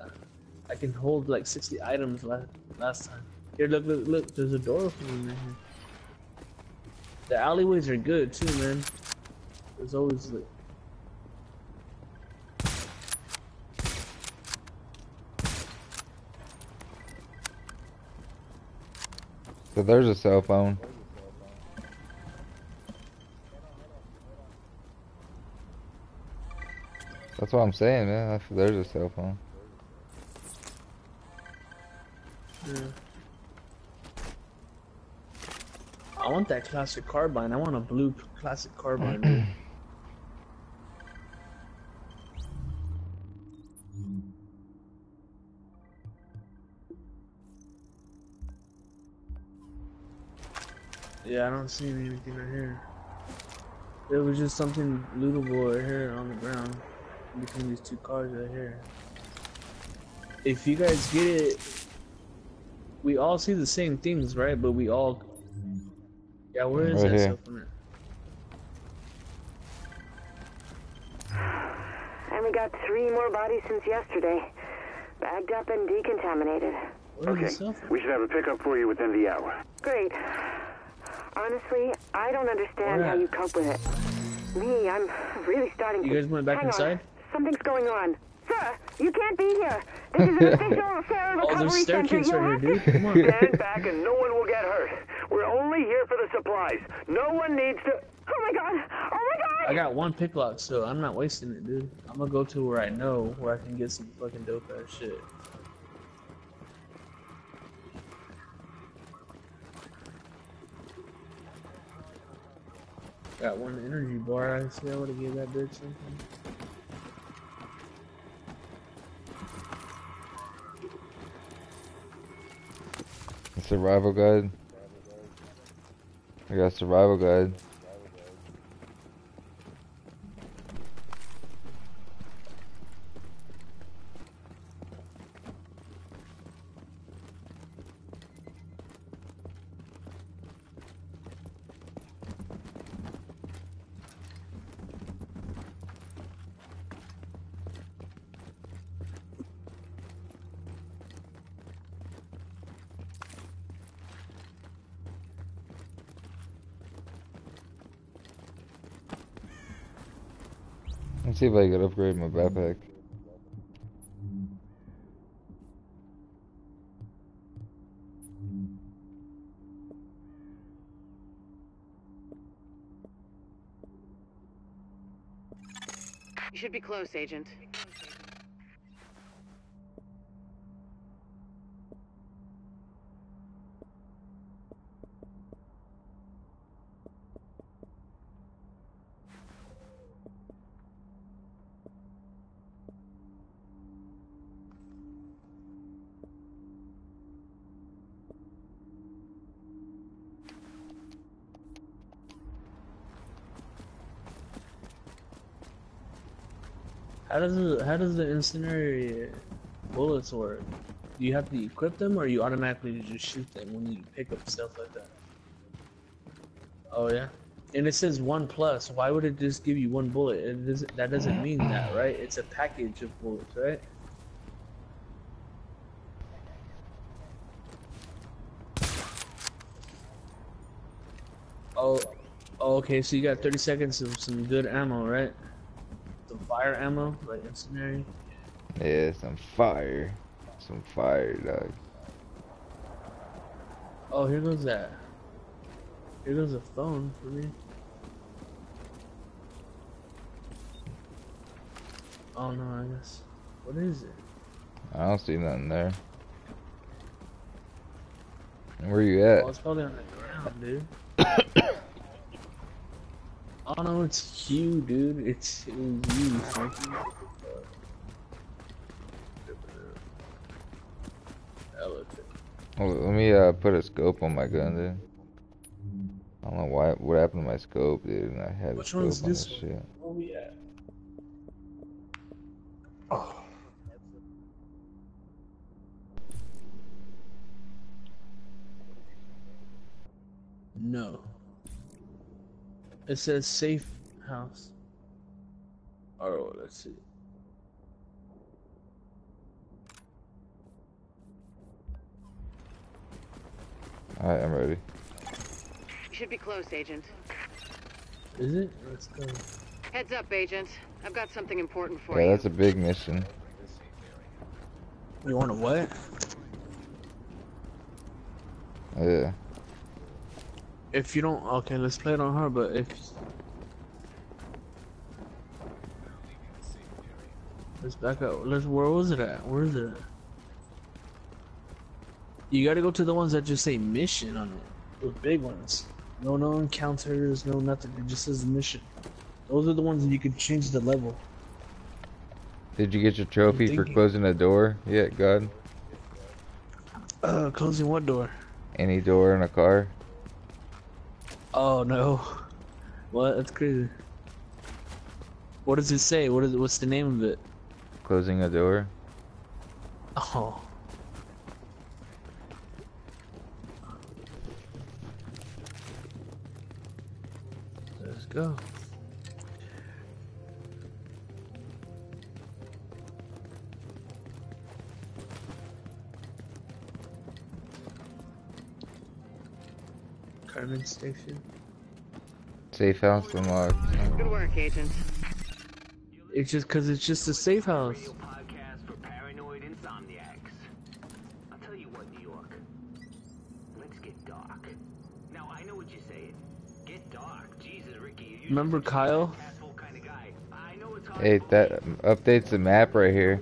I can hold like 60 items last, last time. Here, look, look, look, there's a door opening right here. The alleyways are good too, man. There's always like, So there's a cell phone. That's what I'm saying, man. There's a cell phone. Yeah. I want that classic carbine. I want a blue classic carbine. yeah, I don't see anything right here. It was just something lootable right here on the ground between these two cars right here. If you guys get it, we all see the same things, right? But we all, yeah, where is Right that here. cell phone? at? And we got three more bodies since yesterday. Bagged up and decontaminated. Okay, we should have a pickup for you within the hour. Great. Honestly, I don't understand how you cope with it. Me, I'm really starting You to... guys went back Hang inside? On. Something's going on. Sir, you can't be here. This is an official CERA Oh, Recovery Center. right You'll have dude. Come on. Stand back and no one will get hurt. We're only here for the supplies. No one needs to... Oh my god! Oh my god! I got one picklock, so I'm not wasting it, dude. I'm gonna go to where I know where I can get some fucking dope ass shit. Got one energy bar. I see I would have gave that bitch something. Survival guide. I got survival guide. If I can upgrade my backpack. You should be close, Agent. How does the how does the incendiary bullets work? Do you have to equip them, or you automatically just shoot them when you pick up stuff like that? Oh yeah, and it says one plus. Why would it just give you one bullet? It doesn't, that doesn't mean that, right? It's a package of bullets, right? Oh, oh, okay. So you got 30 seconds of some good ammo, right? Fire ammo, like incendiary. Yeah, some fire. Some fire, dog. Oh, here goes that. Here goes a phone for me. Oh no, I guess. What is it? I don't see nothing there. Where you at? Oh, it's probably on the ground, dude. oh no, it's you, dude. It's, it's you, Frankie. Elephant. Well, let me uh, put a scope on my gun, dude. I don't know why. What happened to my scope, dude? And I had Which a scope one's on this this one? shit. Where we at? Oh. No. It says safe house. Oh, let's see. Alright, I'm ready. You should be close, Agent. Is it? Let's go. Heads up, Agent. I've got something important for Yeah, you. Yeah, that's a big mission. You want a what? Yeah. If you don't, okay, let's play it on her. But if let's back up. Let's. Where was it at? Where is it? At? You gotta go to the ones that just say mission on it. Those big ones. No, no encounters. No nothing. It just says mission. Those are the ones that you can change the level. Did you get your trophy for closing a door Yeah, God? Uh, closing what door? Any door in a car? Oh no. What? That's crazy. What does it say? What is? What's the name of it? Closing a door? Oh. Let's go. Carmen Station. Safe house unlocked. Good work, Agent. It's just because it's just a safe house. Podcast for paranoid insomniacs. I'll tell you what, New York. Let's get dark. Now I know what you're saying. Get dark. Jesus, Ricky. You Remember Kyle? kind of guy. I know it's hard. Hey, that updates the map right here.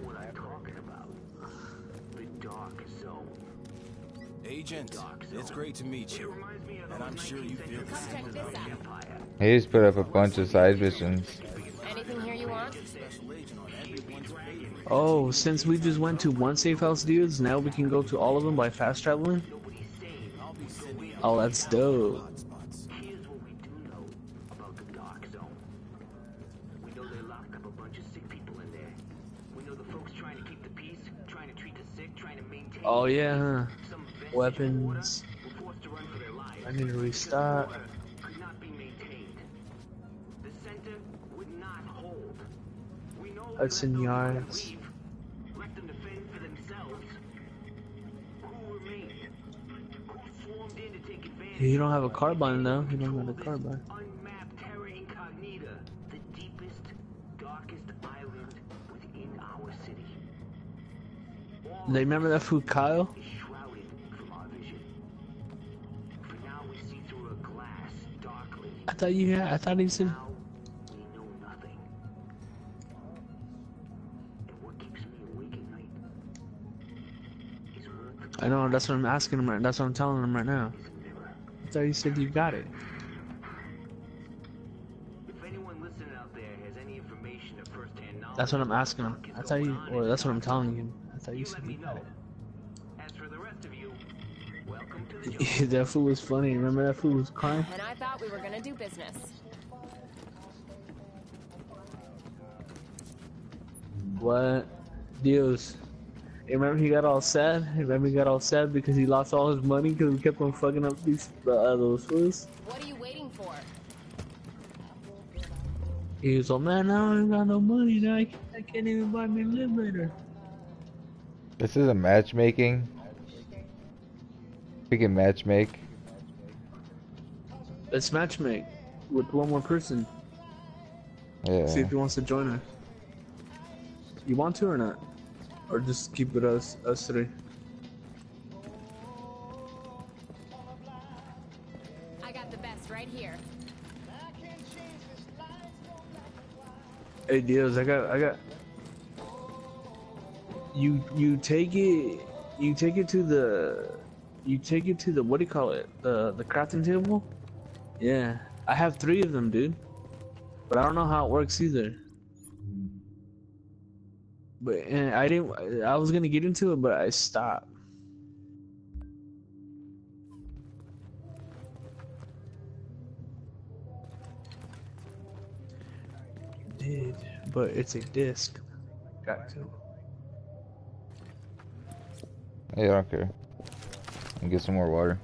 The dark zone. Agent, it's great to meet you. And I'm sure you feel the same about the Empire. He just put up a bunch of side missions. Anything here you want? Oh, since we just went to one safe house, dudes, now we can go to all of them by fast traveling? Oh, that's dope. Here's what we do know about the dark zone. We know they locked up a bunch of sick people in there. We know the folks trying to keep the peace, trying to treat the sick, trying to maintain. Oh, yeah, huh? Weapons. I need to restart. Could not be maintained. The center would not hold. We know Hudson Yards. let them defend for themselves. Who remained? Who swarmed in to take advantage? You don't have a carbine, though. You don't have a carbine. Unmapped Terra Incognita, the deepest, darkest island within our city. They remember that food, Kyle? Thought you had. I thought he said. We know nothing. And what keeps me awake at night is worth the I know. That's what I'm asking him. Right, that's what I'm telling him right now. I thought you said you got it. If anyone listening out there has any information of first-hand knowledge, That's what I'm asking him. I thought you, or that's what I'm telling him. I thought you said you got it. Welcome to the that fool was funny. Remember that fool was crying? And I thought we were gonna do business. What? Dios. You remember he got all sad? You Remember he got all sad because he lost all his money because we kept on fucking up these uh, those fools? What are you waiting for? He was like, man, I don't got no money. Now I can't, I can't even buy me a liberator. This is a matchmaking. We can matchmake. Let's matchmake with one more person. Yeah. See if he wants to join us. You want to or not? Or just keep it us us three. I got the best right here. Hey Diaz, I got I got you you take it you take it to the you take it to the what do you call it? The the crafting table? Yeah. I have three of them, dude. But I don't know how it works either. But and I didn't I was gonna get into it but I stopped. Did but it's a disc. Got to. Hey, I don't care. I'll get some more water.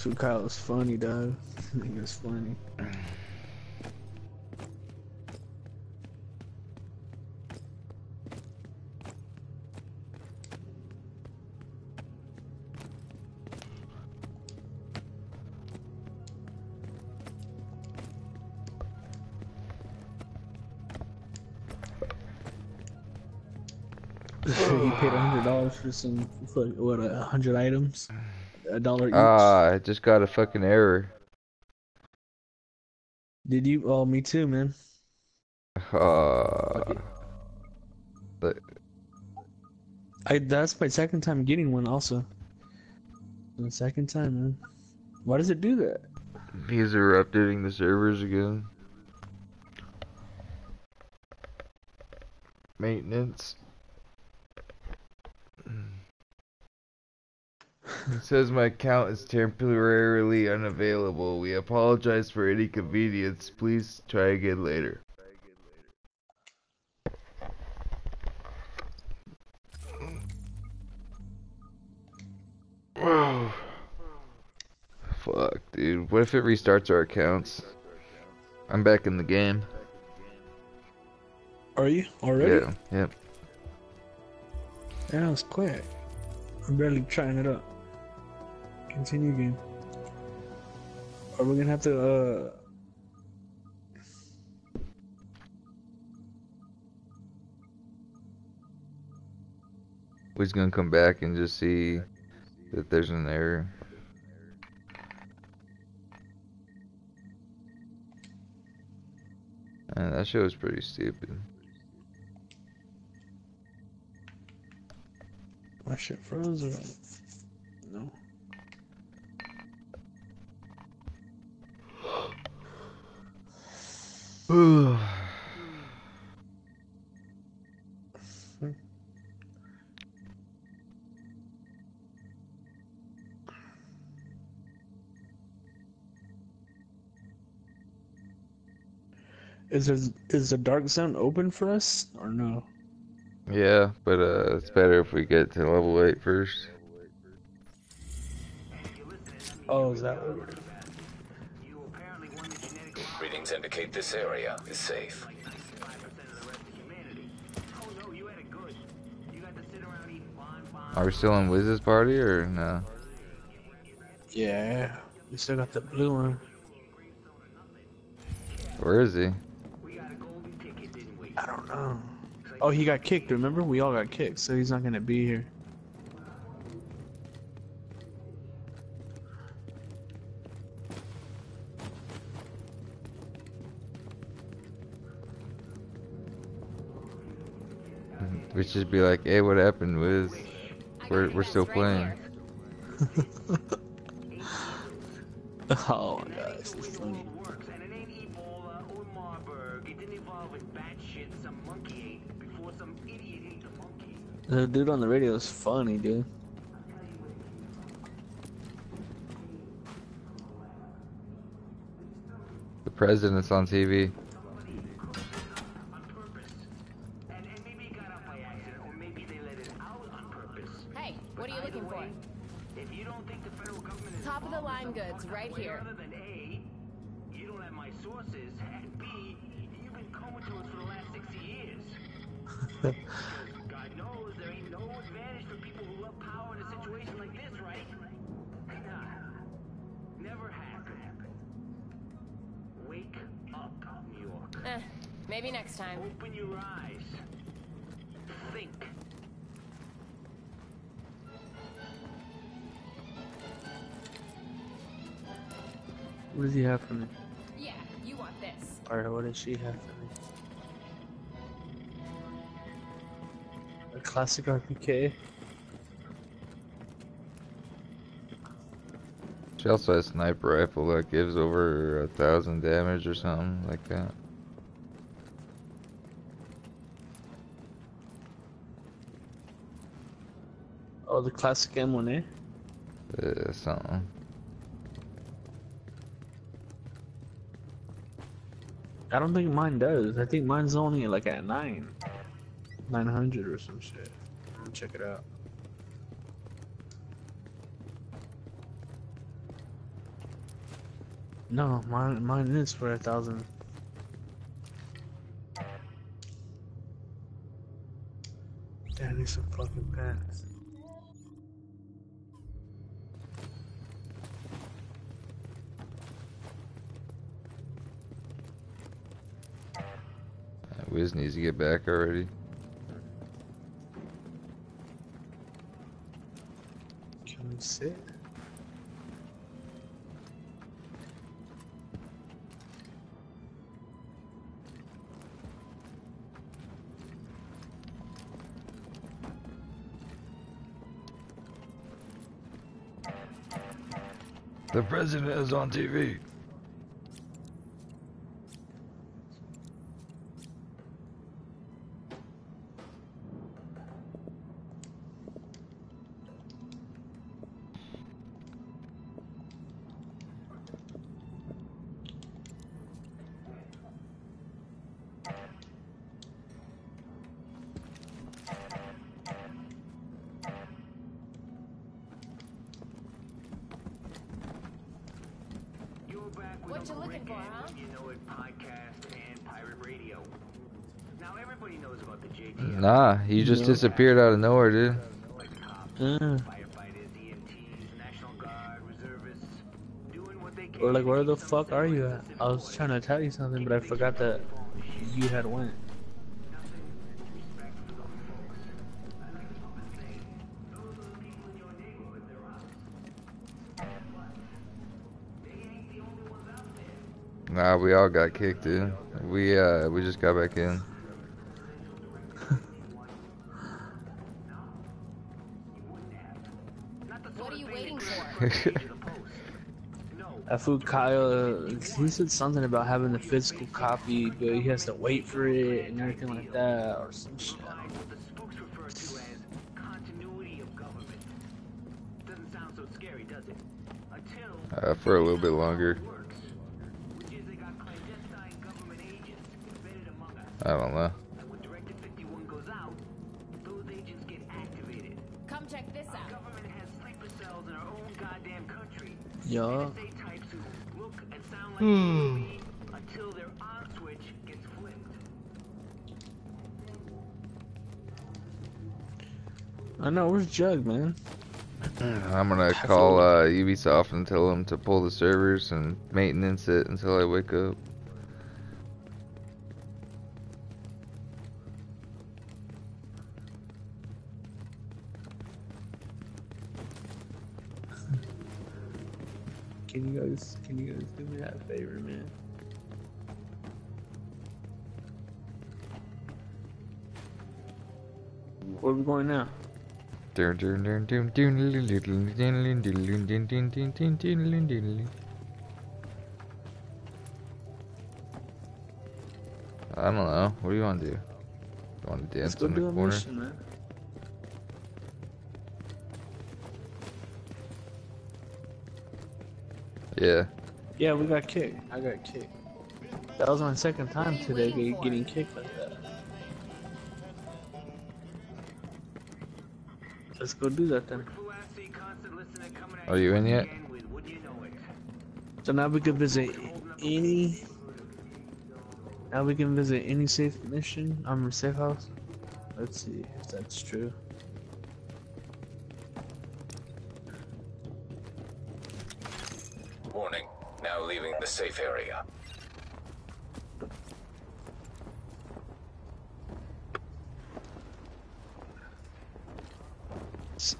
This what Kyle is funny, dog. Nigga's funny. he paid a hundred dollars for some for what a hundred items, a dollar each. Ah, I just got a fucking error. Did you? Oh, me too, man. Uh, but I that's my second time getting one. Also, the second time, man. Why does it do that? because they're updating the servers again. Maintenance. Says my account is temporarily unavailable. We apologize for any inconvenience. Please try again later. Wow. Fuck, dude. What if it restarts our accounts? I'm back in the game. Are you already? Yeah, yep. Yeah, that was quick. I'm barely trying it up. Continue game. Are we gonna have to uh We're just gonna come back and just see that there's an error. Man, that show was pretty stupid. my shit froze or no? Is there, is the dark zone open for us or no? Yeah, but uh, it's better if we get to level eight first. Oh, is that Readings indicate this area is safe. Are we still in Wiz's party or no? Yeah, we still got the blue one. Where is he? I don't know. Oh, he got kicked. Remember, we all got kicked, so he's not gonna be here. We just be like, hey, what happened, Wiz? We're, we're still playing. oh my god, it's funny. The dude on the radio is funny, dude. The president's on TV. She have? A classic RPK. She also has a sniper rifle that gives over a thousand damage or something like that. Oh, the classic M1A. Uh, something. I don't think mine does. I think mine's only like at nine, nine hundred or some shit. Check it out. No, mine mine is for a thousand. Damn, I need some fucking pants. Wiz needs to get back already. Can we sit? The president is on TV. He just disappeared out of nowhere, dude. Or like, where the fuck are you at? I was trying to tell you something, but I forgot that you had went. Nah, we all got kicked, dude. We uh, we just got back in. Waiting for? That fool Kyle, he said something about having the physical copy, but he has to wait for it and everything like that, or some shit. Doesn't sound so scary, does it? Until Uh, for a little bit longer. Hmm. until their on switch gets flipped. I know, where's Jug, man? I'm gonna call uh, Ubisoft and tell them to pull the servers and maintenance it until I wake up. guys, can you guys do me that favor, man? Where are we going now? I don't know. What do you want to do? You want to dance Let's go in the do corner? A mission, man. Yeah. Yeah, we got kicked. I got kicked. That was my second time today getting kicked like that. Let's go do that then. Are you in yet? So now we can visit any. Now we can visit any safe mission. I'm Um, safe house. Let's see if that's true.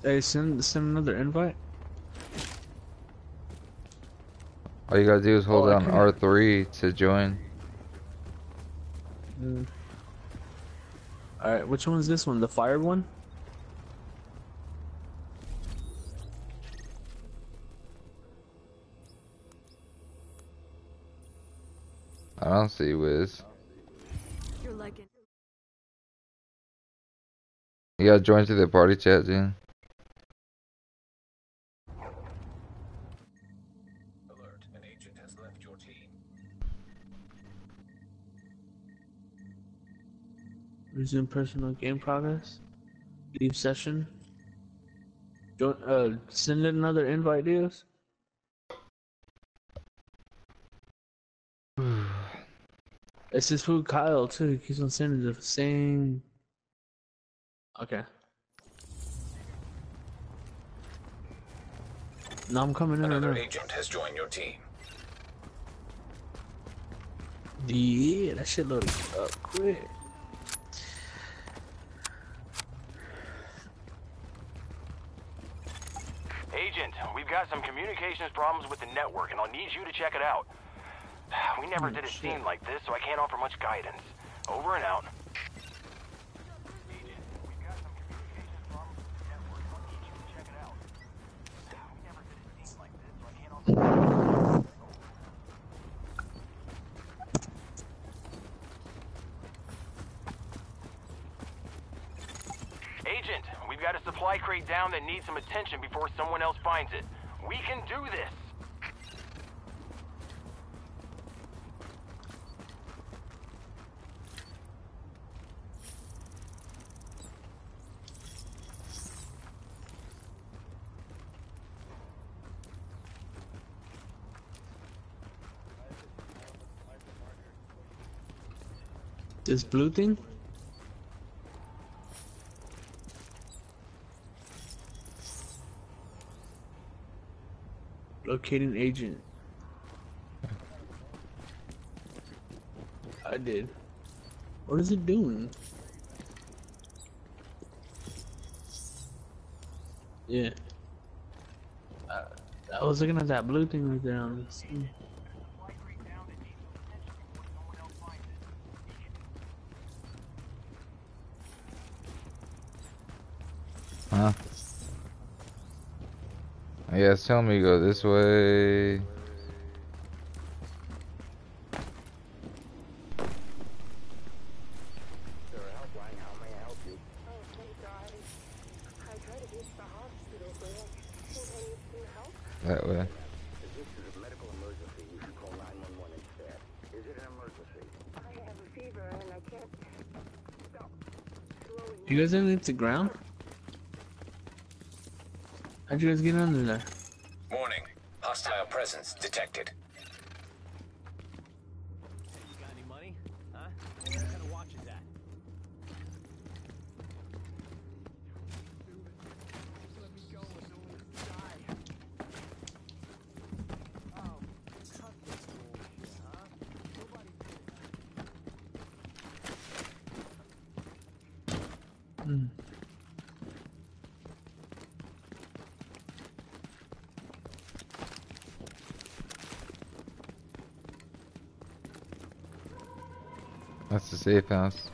Hey, send send another invite. All you gotta do is hold Oh, down R3 to join. Mm. All right, which one's this one? The fired one? I don't see Wiz. You're like an You gotta join to the party chat, Jen. Alert. An agent has left your team. Resume personal game progress. Leave session. Join. Uh, send in another invite, deals. It's this food Kyle too. He keeps on sending the same. Okay. No, I'm coming in Another agent has joined your team. Yeah, that shit loaded up quick. Agent, we've got some communications problems with the network, and I'll need you to check it out. We never Oh, did a shit. scene like this, so I can't offer much guidance. Over and out. Agent, we've got a supply crate down that needs some attention before someone else finds it. We can do this. This blue thing? Locating agent. I did. What is it doing? Yeah. Uh, I was looking at that blue thing right there on the screen. Huh? Yeah, it's telling me to go this way. That way. You guys ever hit the ground? How'd you guys get under there? Warning. Hostile presence detected. You got any money? Huh? What kind of watch is that? Hmm. That's the safe house.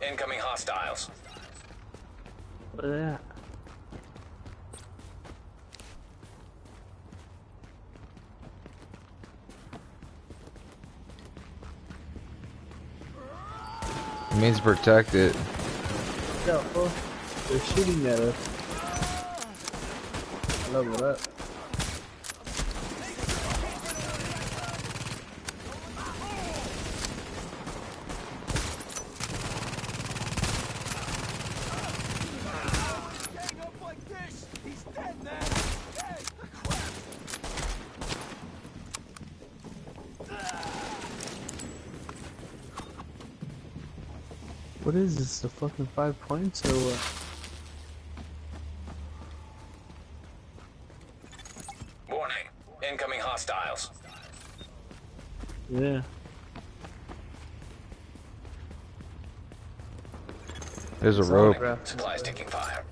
Incoming hostiles. What is that? It means protect it. They're shooting at us. Level up. What is this? The fucking five points or what? Warning. Incoming hostiles. Yeah. There's a rope. Supplies taking fire.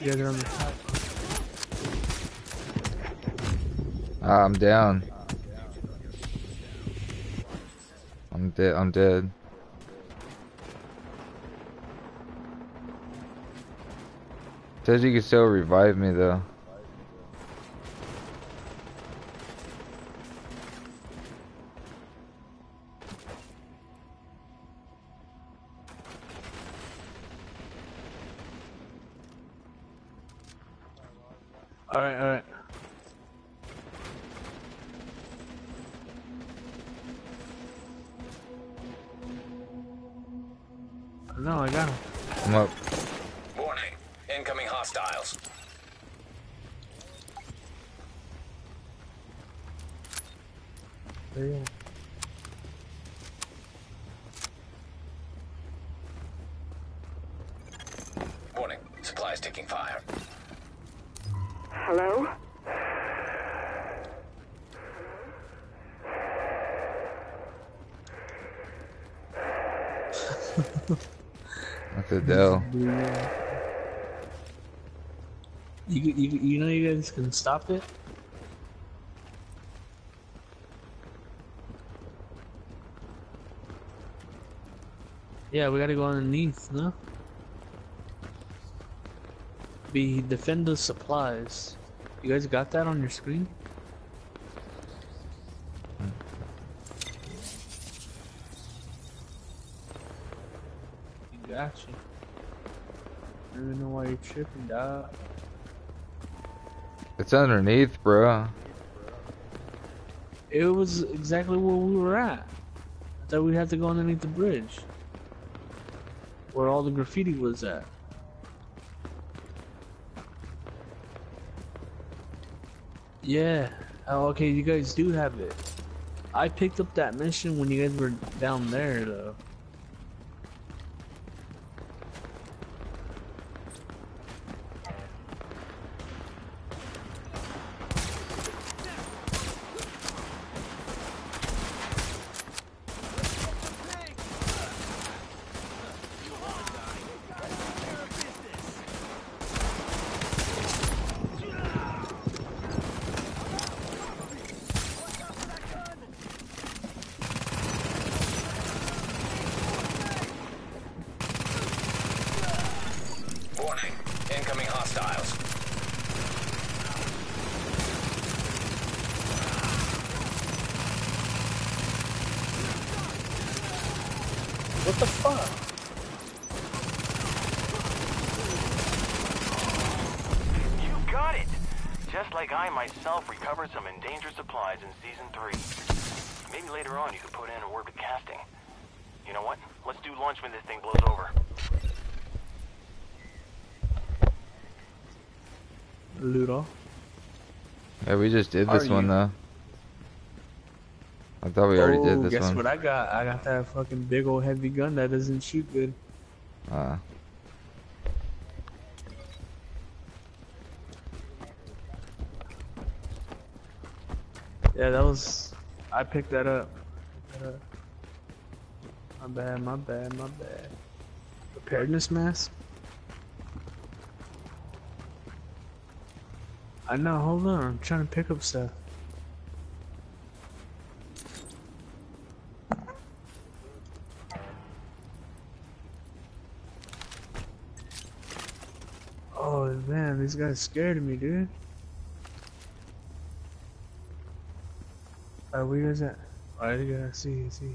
You guys are on the top. Ah, I'm down. I'm dead. I'm dead. Says you can still revive me though. You can stop it? Yeah, we gotta go underneath, no? Be defend the supplies. You guys got that on your screen? Gotcha. I don't even know why you're tripping, dog. It's underneath, bro. It was exactly where we were at. I thought we had to go underneath the bridge. Where all the graffiti was at. Yeah. Oh, okay, you guys do have it. I picked up that mission when you guys were down there, though. Warning. Incoming hostiles. What the fuck? You got it! Just like I myself recovered some endangered supplies in Season 3. Maybe later on you could put in a word with casting. You know what? Let's do lunch when this thing blows over. Ludo. Yeah, we just did Are this one you? though. I thought we already oh, did this guess one. what I got? I got that fucking big old heavy gun that doesn't shoot good. Uh, Yeah, that was. I picked that up. Picked that up. My bad, my bad, my bad. Preparedness mask? I know. Hold on. I'm trying to pick up stuff. Oh man, these guys scared me, dude. Alright, where you guys at? Alright, you gotta see, see.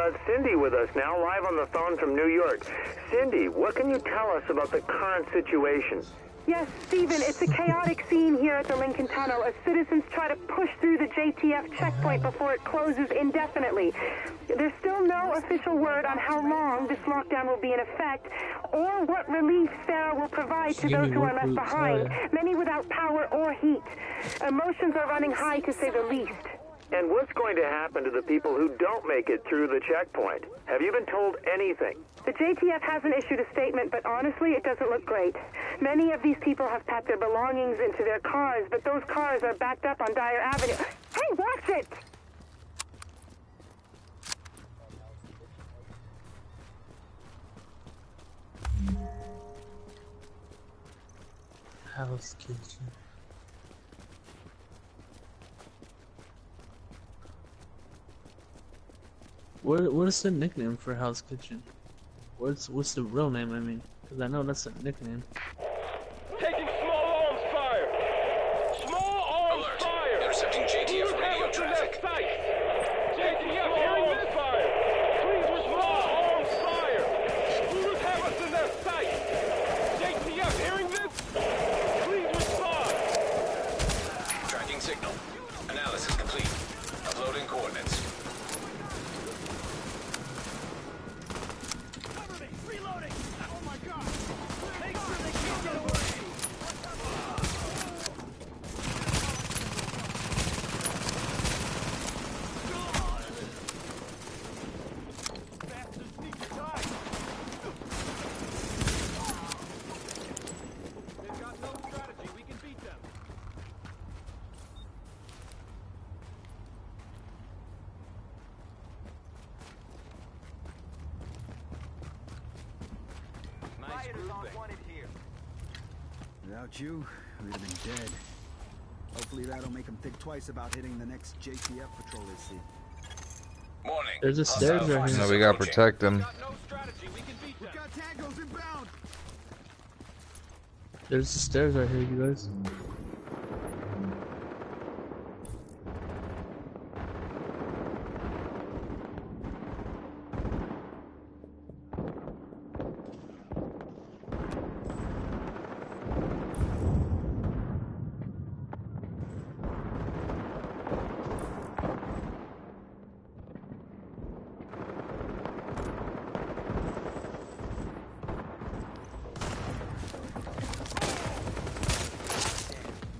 Got Cindy with us now, live on the phone from New York. Cindy, what can you tell us about the current situation? Yes, Stephen, it's a chaotic scene here at the Lincoln Tunnel as citizens try to push through the JTF checkpoint before it closes indefinitely. There's still no official word on how long this lockdown will be in effect or what relief CERA will provide to those who are left behind, many without power or heat. Emotions are running high to say the least. And what's going to happen to the people who don't make it through the checkpoint? Have you been told anything? The JTF hasn't issued a statement, but honestly, it doesn't look great. Many of these people have packed their belongings into their cars, but those cars are backed up on Dyer Avenue. Hey, watch it! Hell's Kitchen. What what is the nickname for Hell's Kitchen? What's what's the real name? I mean, because I know that's a nickname. Taking small arms fire. Small arms Alert. fire. Intercepting JTF Who's radio having traffic. that sight? JTF hearing this fire. Please small arms fire. Who's have us in their sight? JTF hearing this? Please respond. Tracking signal. Analysis complete. Uploading coordinates. Reloading. Oh my god. Make sure they can't get away. Bastards need to die. They've got no strategy. We can beat them. Nice grouping. Without you, we'd have been dead. Hopefully that'll make them think twice about hitting the next JTF patrol they see. Warning. There's a stairs right here. No, we gotta protect them. We got tangos inbound! There's the stairs right here, you guys.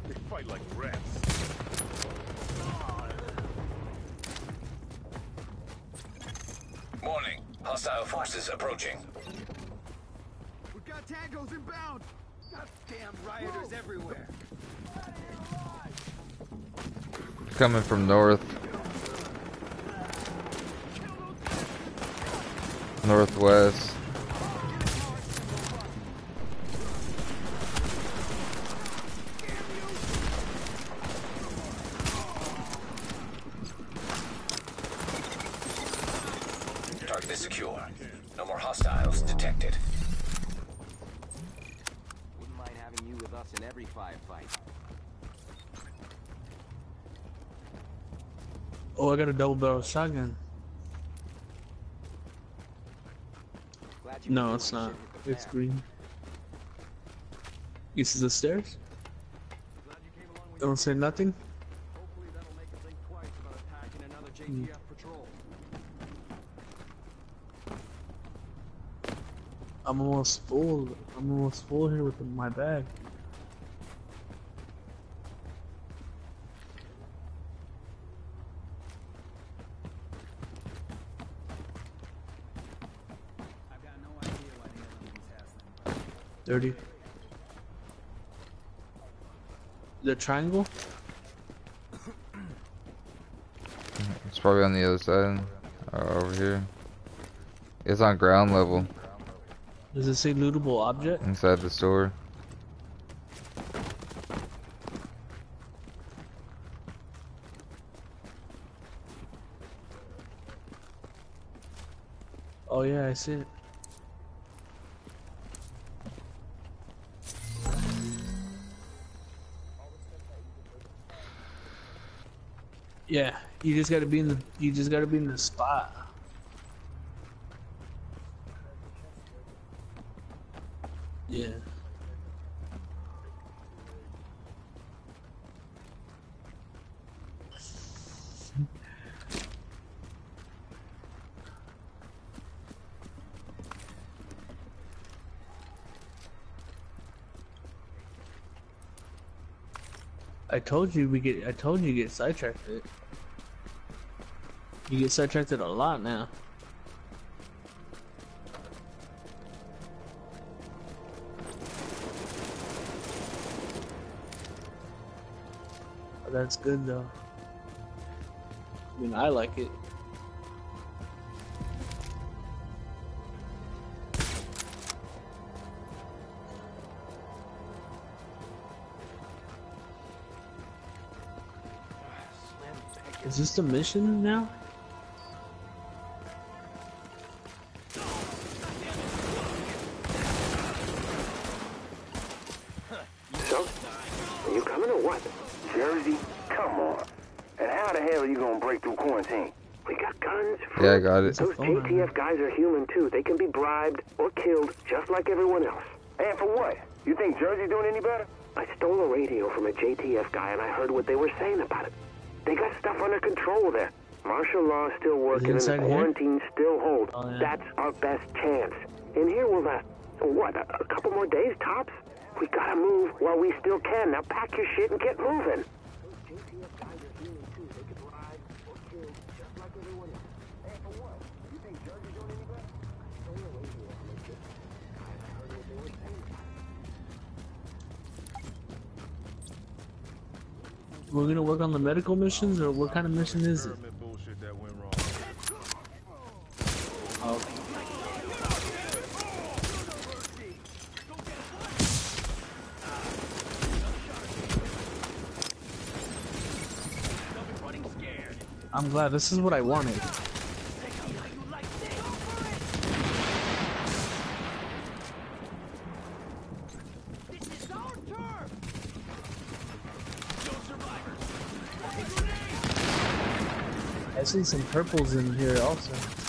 They fight like rats. Warning. Hostile forces approaching. We got tangos inbound! Goddamn rioters everywhere! Coming from north. Northwest. detected. Wouldn't mind having you with us in every firefight. Double barrel shotgun. No, it's not. shit with the It's green. This is the stairs? Don't say nothing? Hopefully that'll make think twice about attacking another. JTF patrol. I'm almost full. I'm almost full here with my bag. I've got no idea why the other one's hassling. 30. The triangle? It's probably on the other side. Uh, over here. It's on ground level Does it say lootable object? inside the store. Oh yeah, I see it. You just gotta be in the you just gotta be in the spot. Yeah. I told you we get. I told you get sidetracked. It. You get sidetracked a lot now. But that's good though. I mean, I like it. Is this the mission now? Yeah, I got it. Those JTF guys are human too. They can be bribed or killed just like everyone else. And for what? You think Jersey's doing any better? I stole a radio from a JTF guy and I heard what they were saying about it. They got stuff under control there. Martial law is still working and the inside here? quarantine still holds. Oh, yeah. That's our best chance. In here we'll uh, what, a, a couple more days tops? We gotta move while we still can. Now pack your shit and get moving. We're gonna work on the medical missions, or what kind of mission is it? Oh. I'm glad this is what I wanted. See some purples in here also.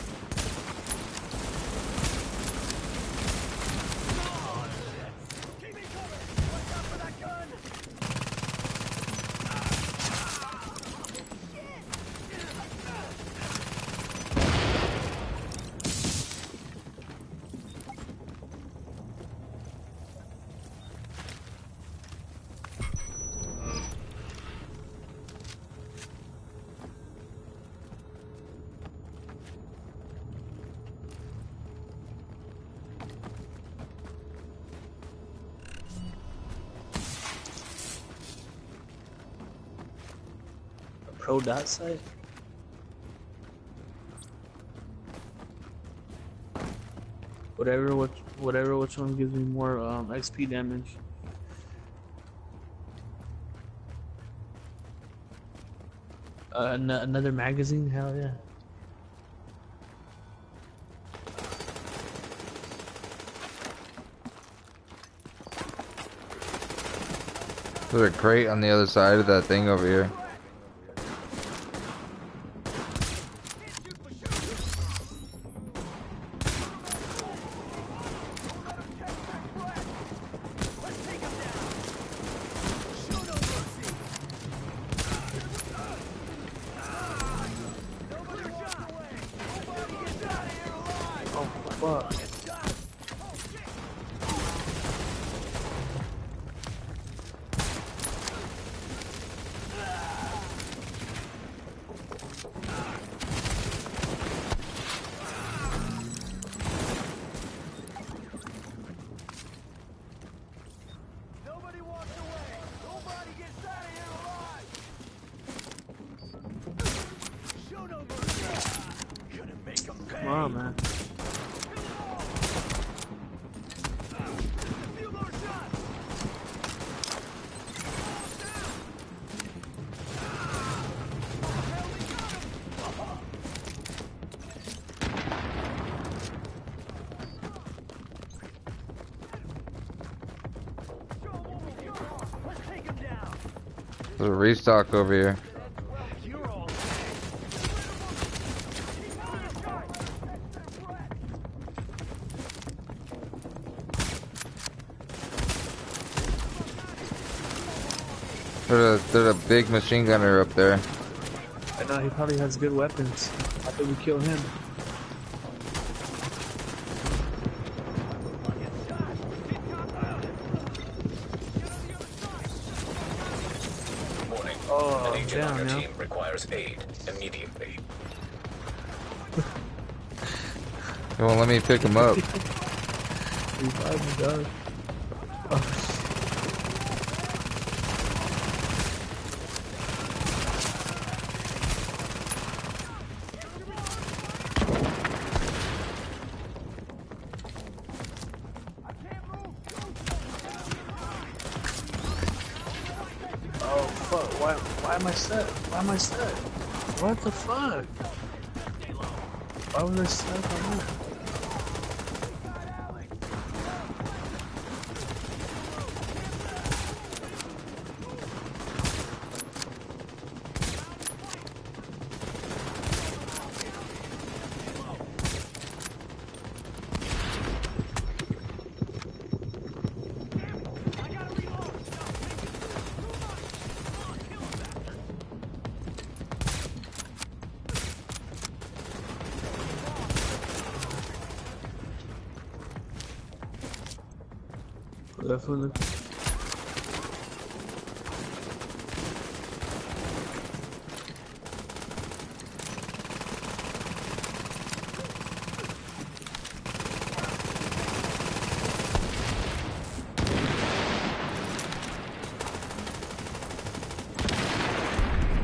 O dot site? Whatever which whatever which one gives me more um, XP damage. Uh, another magazine? Hell yeah. There's a crate on the other side of that thing over here. Restock over here. There's a, there's a big machine gunner up there. I know he probably has good weapons. I think we kill him. Warning. An on your now. team requires aid immediately. They won't let me pick him up. Revive me, dog. Oh, Oh fuck! Why? Why am I stuck? Why am I stuck? What the fuck? Why was I stuck on that? Definitely.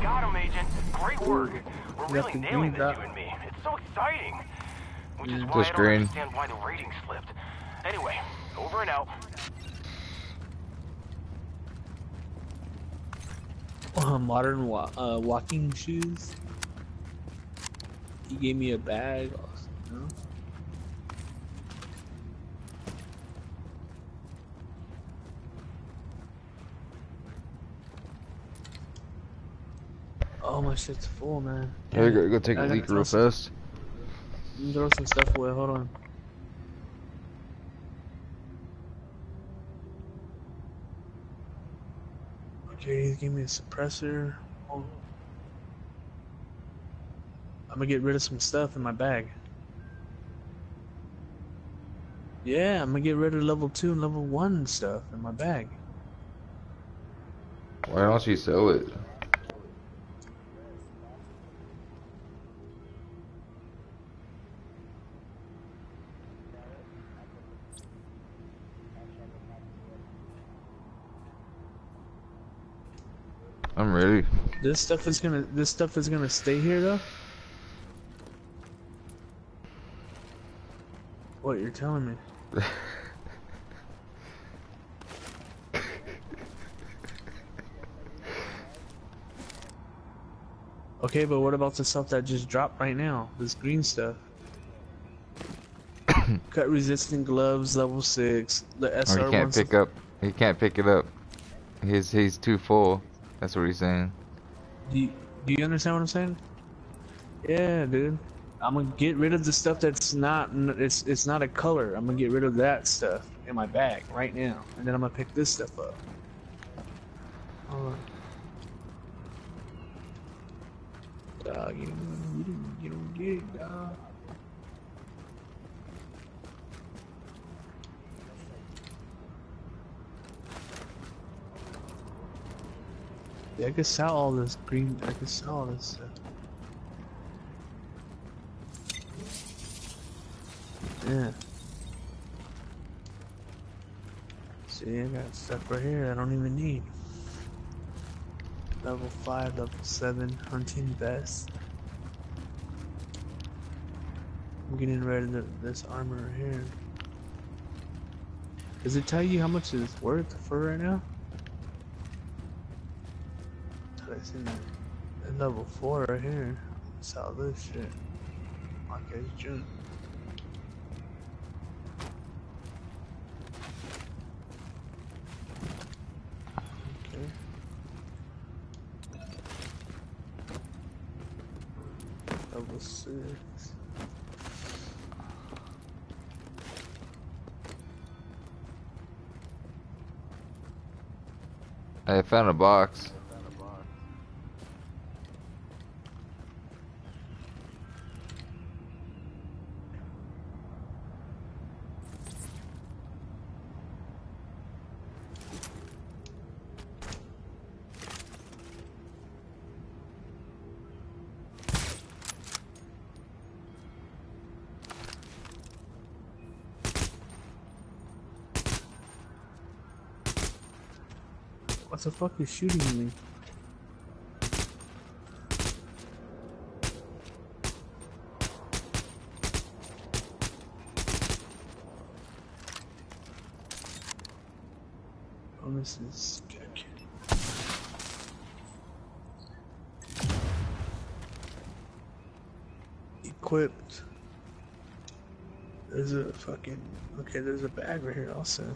Got him, Agent. Great work. We're got really the nailing green this, dot. you and me. It's so exciting. Which is Mm, why just I don't green. understand why the rating slipped. Anyway, over and out. Uh, modern wa- uh, walking shoes. He gave me a bag. Also, you know? Oh my shit's full, man. Here, go, go take a I gotta leak real some- fast. Throw some stuff away. Hold on. Okay, he gave me a suppressor. I'm gonna get rid of some stuff in my bag. Yeah, I'm gonna get rid of level 2 and level 1 stuff in my bag. Why don't you sell it? I'm ready. This stuff is gonna this stuff is gonna stay here though? What you're telling me? Okay, but what about the stuff that just dropped right now? This green stuff. Cut resistant gloves, level six. The oh, SR you can't pick up. He can't pick it up. He's he's too full. That's what he's saying. Do you, do you understand what I'm saying? Yeah, dude. I'm gonna get rid of the stuff that's not it's it's not a color. I'm gonna get rid of that stuff in my bag right now, and then I'm gonna pick this stuff up. Hold on. Dog, you, you, don't, you don't get it, dog. I could sell all this green. I could sell all this stuff. Yeah. See, I got stuff right here I don't even need. Level 5, level 7, hunting vest. I'm getting rid of the, this armor right here. Does it tell you how much it's worth for right now? I see at level 4 right here. Sell this shit. Okay, June. Okay. Level 6. I found a box. What the fuck is shooting me? Oh, this is good. equipped. There's a fucking okay. There's a bag right here also.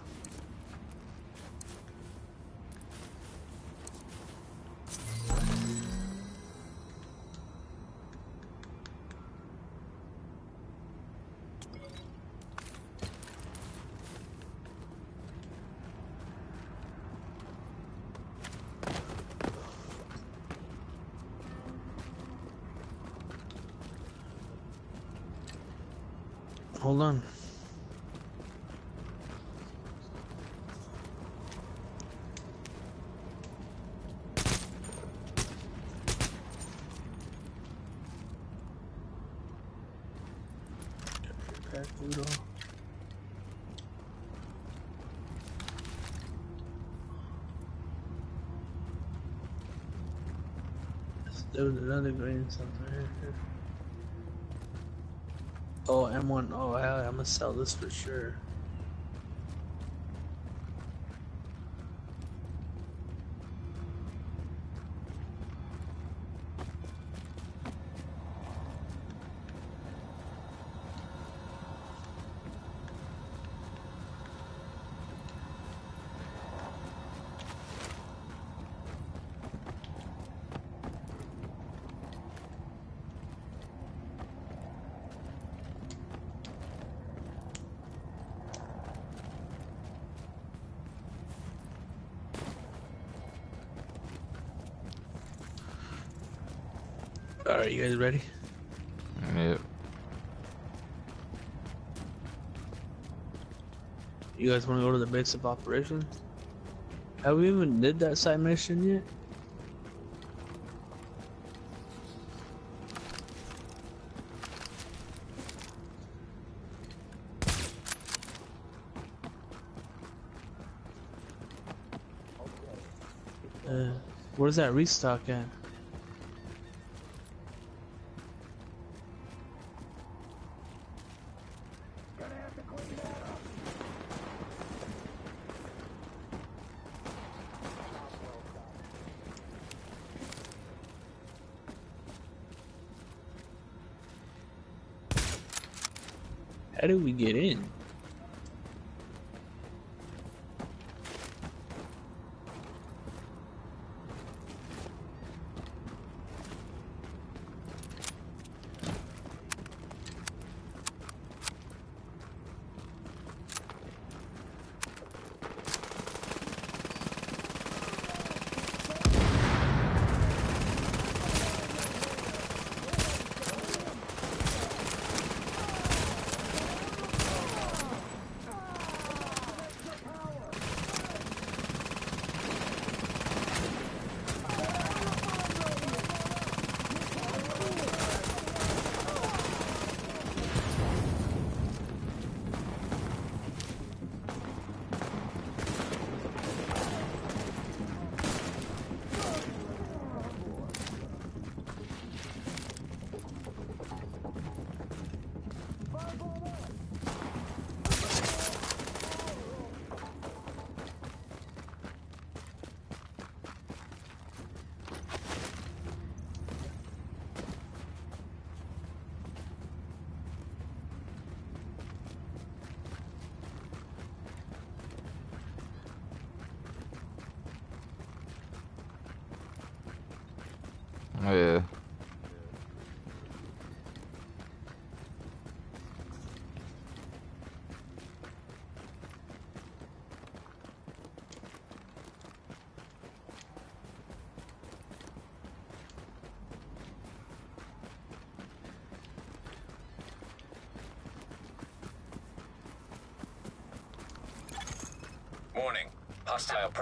There was another green something. Oh, M1. Oh, hell, I'm gonna sell this for sure. Alright, you guys ready? Yep. You guys want to go to the base of operations? Have we even did that side mission yet? Uh, where's that restock at?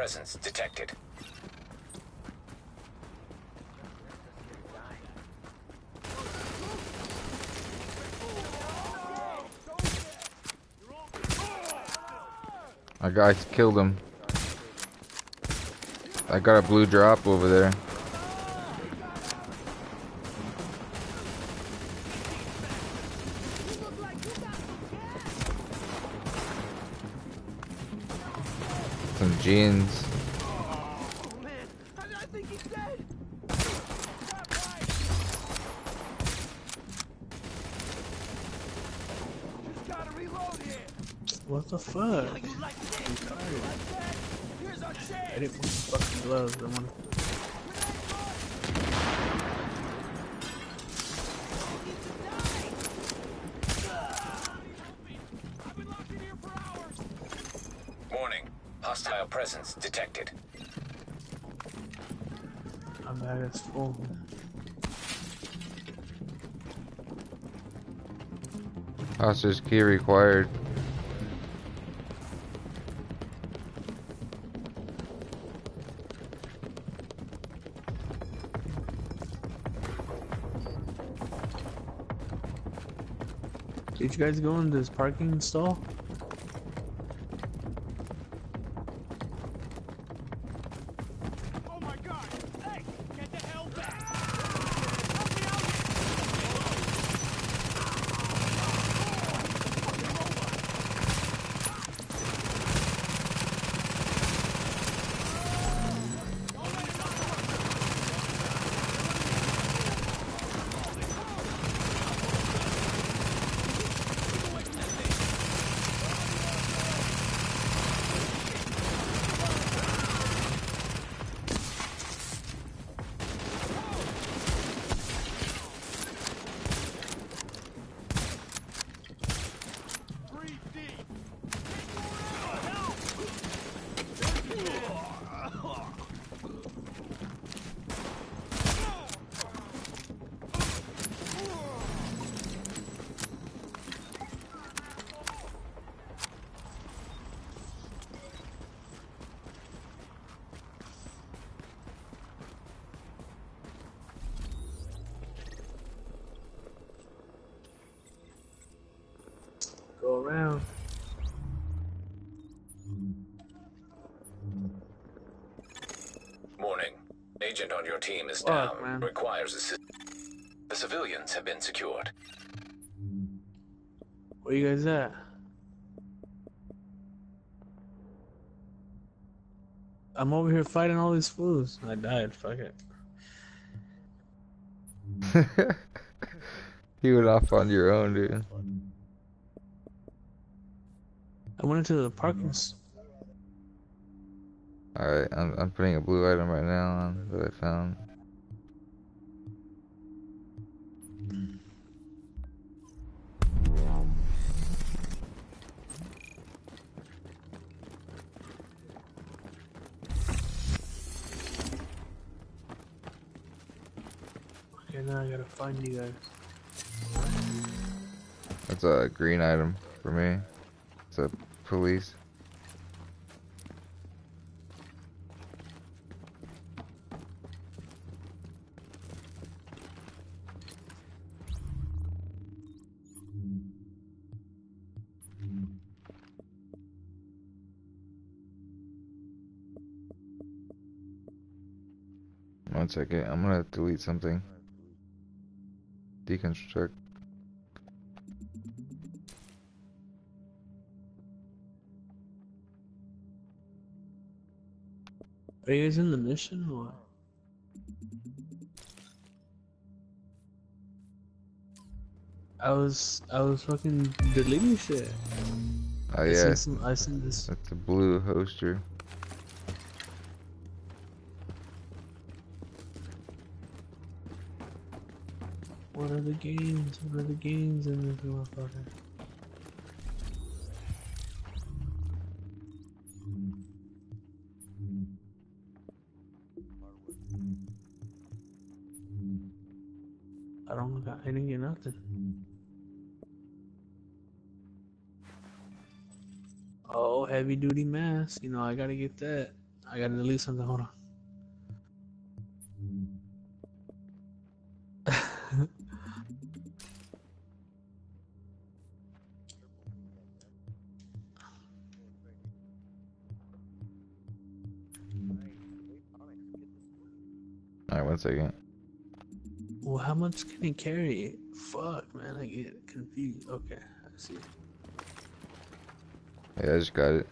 Presence detected. My guy killed him. I got a blue drop over there. Some jeans. What the fuck? I'm tired. I didn't want the fucking gloves. I want Warning. Hostile presence detected. my bag is full. Hostage key required. Did you guys go in this parking stall? Go around. Warning. Agent on your team is Fuck, down. man. Requires assistance. The civilians have been secured. Where you guys at? I'm over here fighting all these fools. I died. Fuck it. you went off on your own, dude. I went into the parking. Alright, I'm, I'm putting a blue item right now on that I found. Okay, now I gotta find you guys. That's a green item for me. It's a police. Second, I'm gonna delete something. Deconstruct. Are you guys in the mission or? what? I was I was fucking deleting shit. Oh I yeah, sent some- I sent this. that's a blue holster. What are the games? What are the games in this motherfucker? I don't got any or nothing. Oh, heavy duty mask. You know, I gotta get that. I gotta delete something. Hold on. Second. Well, how much can it carry? Fuck, man, I get confused. Okay, I see. Yeah, I just got it.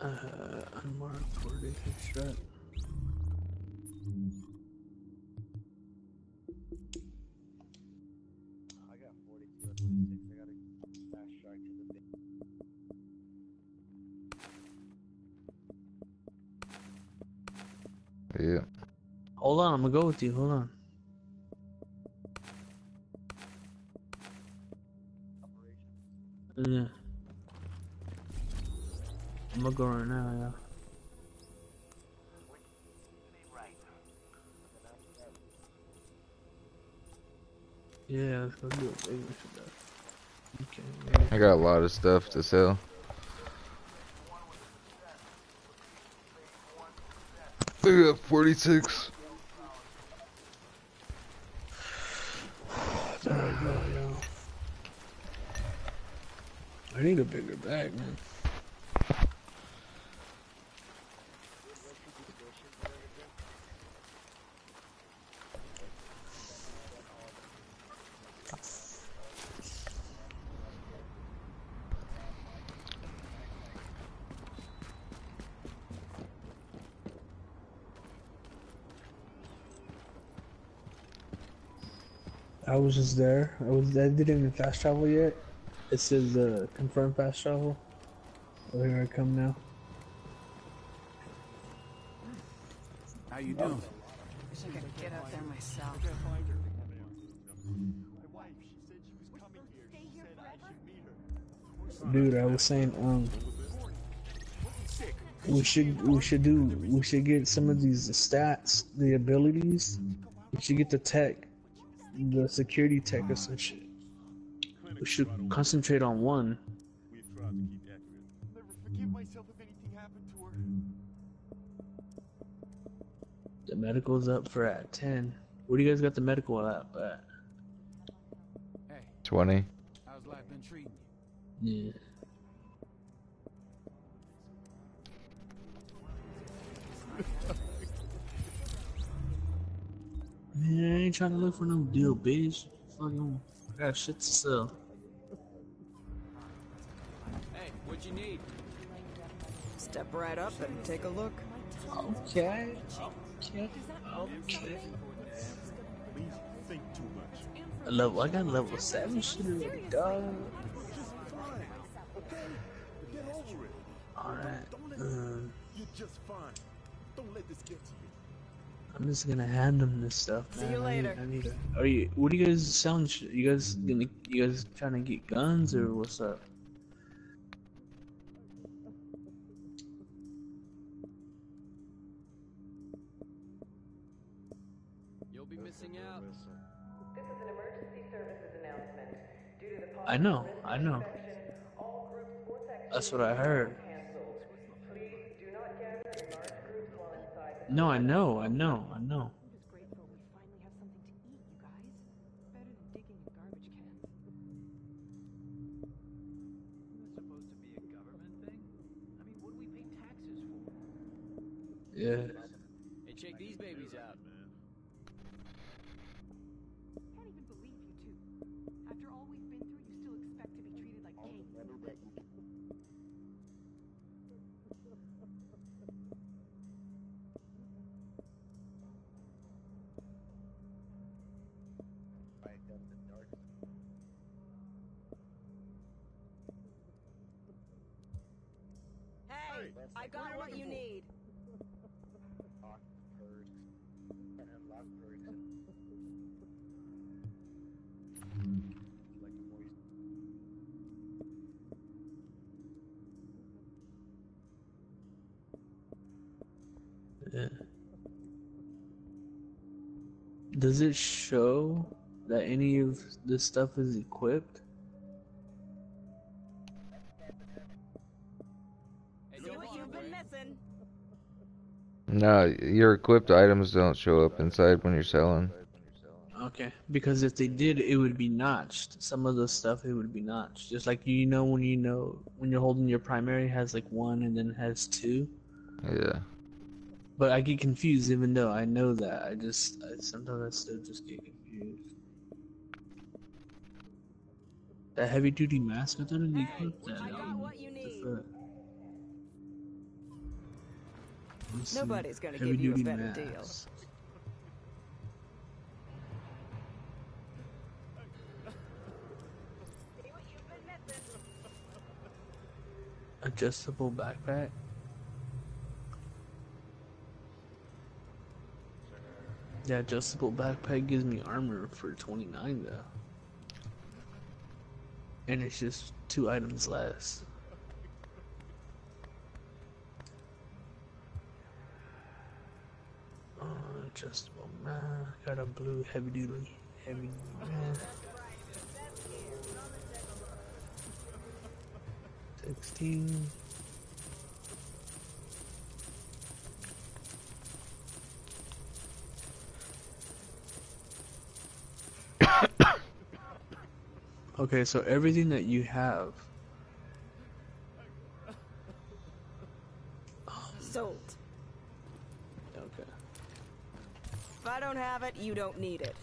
Uh, unmarked 40 strap. Go with you. Hold on. Yeah. I'm gonna go right now, yeah. Yeah, let's go do it. Okay. yeah. I got a lot of stuff to sell. I got 46. There we go, yo. I need a bigger bag, man. I was just there. I was. I didn't even fast travel yet. It says uh, confirm fast travel. Oh, here I come now. How you doing? I Wish I could get out there myself. Dude, I was saying, um, we should we should do we should get some of these stats, the abilities. We should get the tech, the security tech or some shit. We should concentrate on one. The medical's up for at ten. Where do you guys got the medical at? At? 20. How's life been treating you? Yeah. Man, I ain't trying to look for no deal, bitch. Fucking, I got shit to sell. What you need? Step right up and take a look. Okay. Okay. Okay. A level, I got level seven shit already, dog. Alright. Um, You're just fine. Don't let this get to you. I'm just gonna hand them this stuff, Man. See man. you I need- later. I need, a, are you? What are you guys selling? You guys gonna? You guys trying to get guns or what's up? I know. I know. That's what I heard. No, I know. I know. I know. supposed Hey, way. I got what you need. Yeah. Does it show that any of this stuff is equipped? No, your equipped items don't show up inside when you're selling. Okay, because if they did, it would be notched. Some of the stuff it would be notched, just like you know when you know when you're holding your primary has like one and then has two. Yeah. But I get confused even though I know that. I just I, sometimes I still just get confused. That heavy duty mask, I thought it equipped that. Um, Let's see. Nobody's gonna Heavy give you a duty better deal. Adjustable backpack. Yeah, adjustable backpack gives me armor for 29 though. And it's just two items less. Uh, adjustable mask. Got a blue heavy duty heavy mask. 16. Okay, so everything that you have. Sold. Okay. If I don't have it, you don't need it.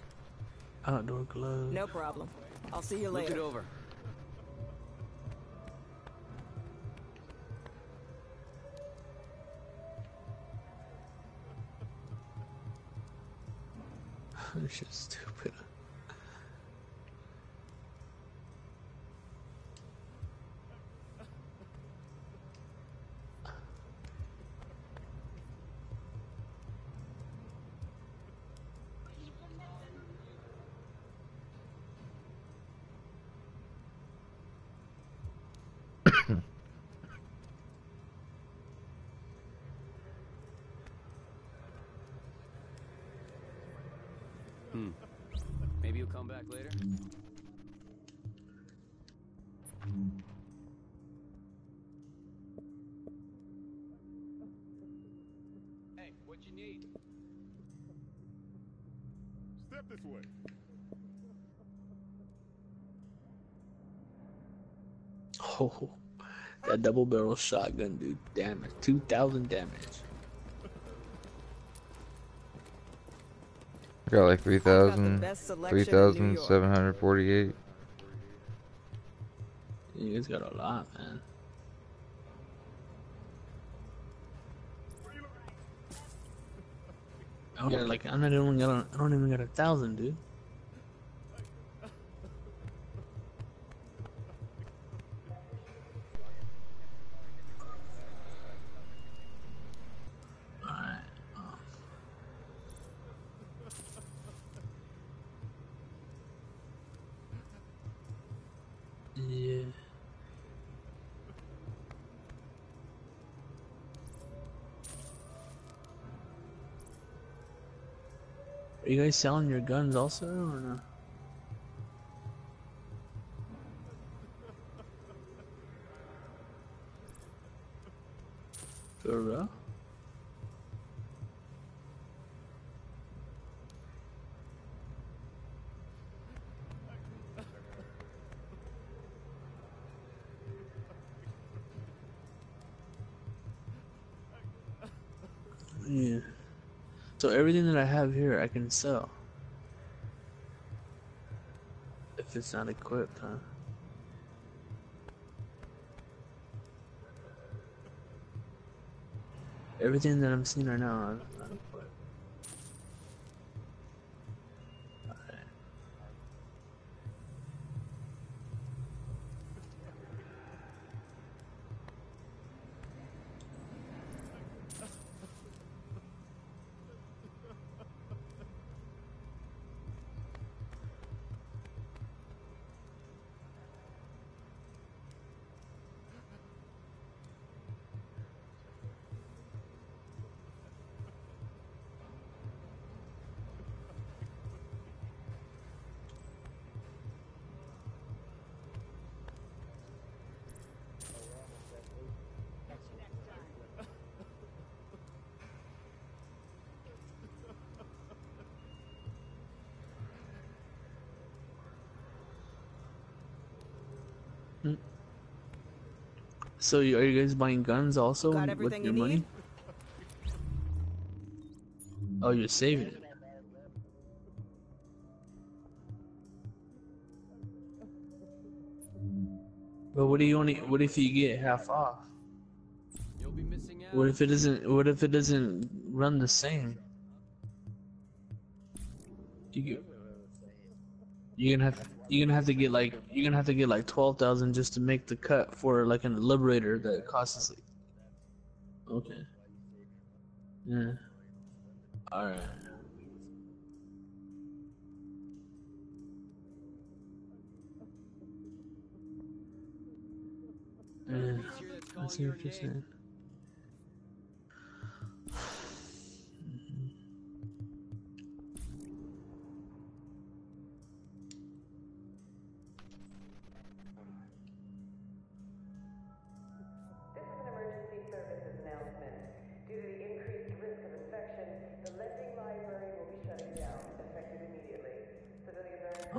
Outdoor gloves. No problem. I'll see you later. Look later. it over. it's just stupid. Hmm. Maybe you'll come back later. Hey, what you need? Step this way. Oh, that double barrel shotgun, dude. Damn Damage. 2,000 damage. Got like 3,000, best selection in New York. 3,748. You guys got a lot, man. I got like I'm not even got a, I don't even got a thousand, dude. Alright. um, Yeah. Are you guys selling your guns also, or no? For real? Yeah. So everything that I have here, I can sell. If it's not equipped, huh? Everything that I'm seeing right now, is not So you, are you guys buying guns also Got with your you money? need? Oh, you're saving it. But what do you only? What if you get half off? You'll be missing out. What if it doesn't? What if it doesn't run the same? You get, you're gonna have you're gonna have to get like you're gonna have to get like twelve thousand just to make the cut for like an liberator that costs like okay. Yeah. All right. Yeah I see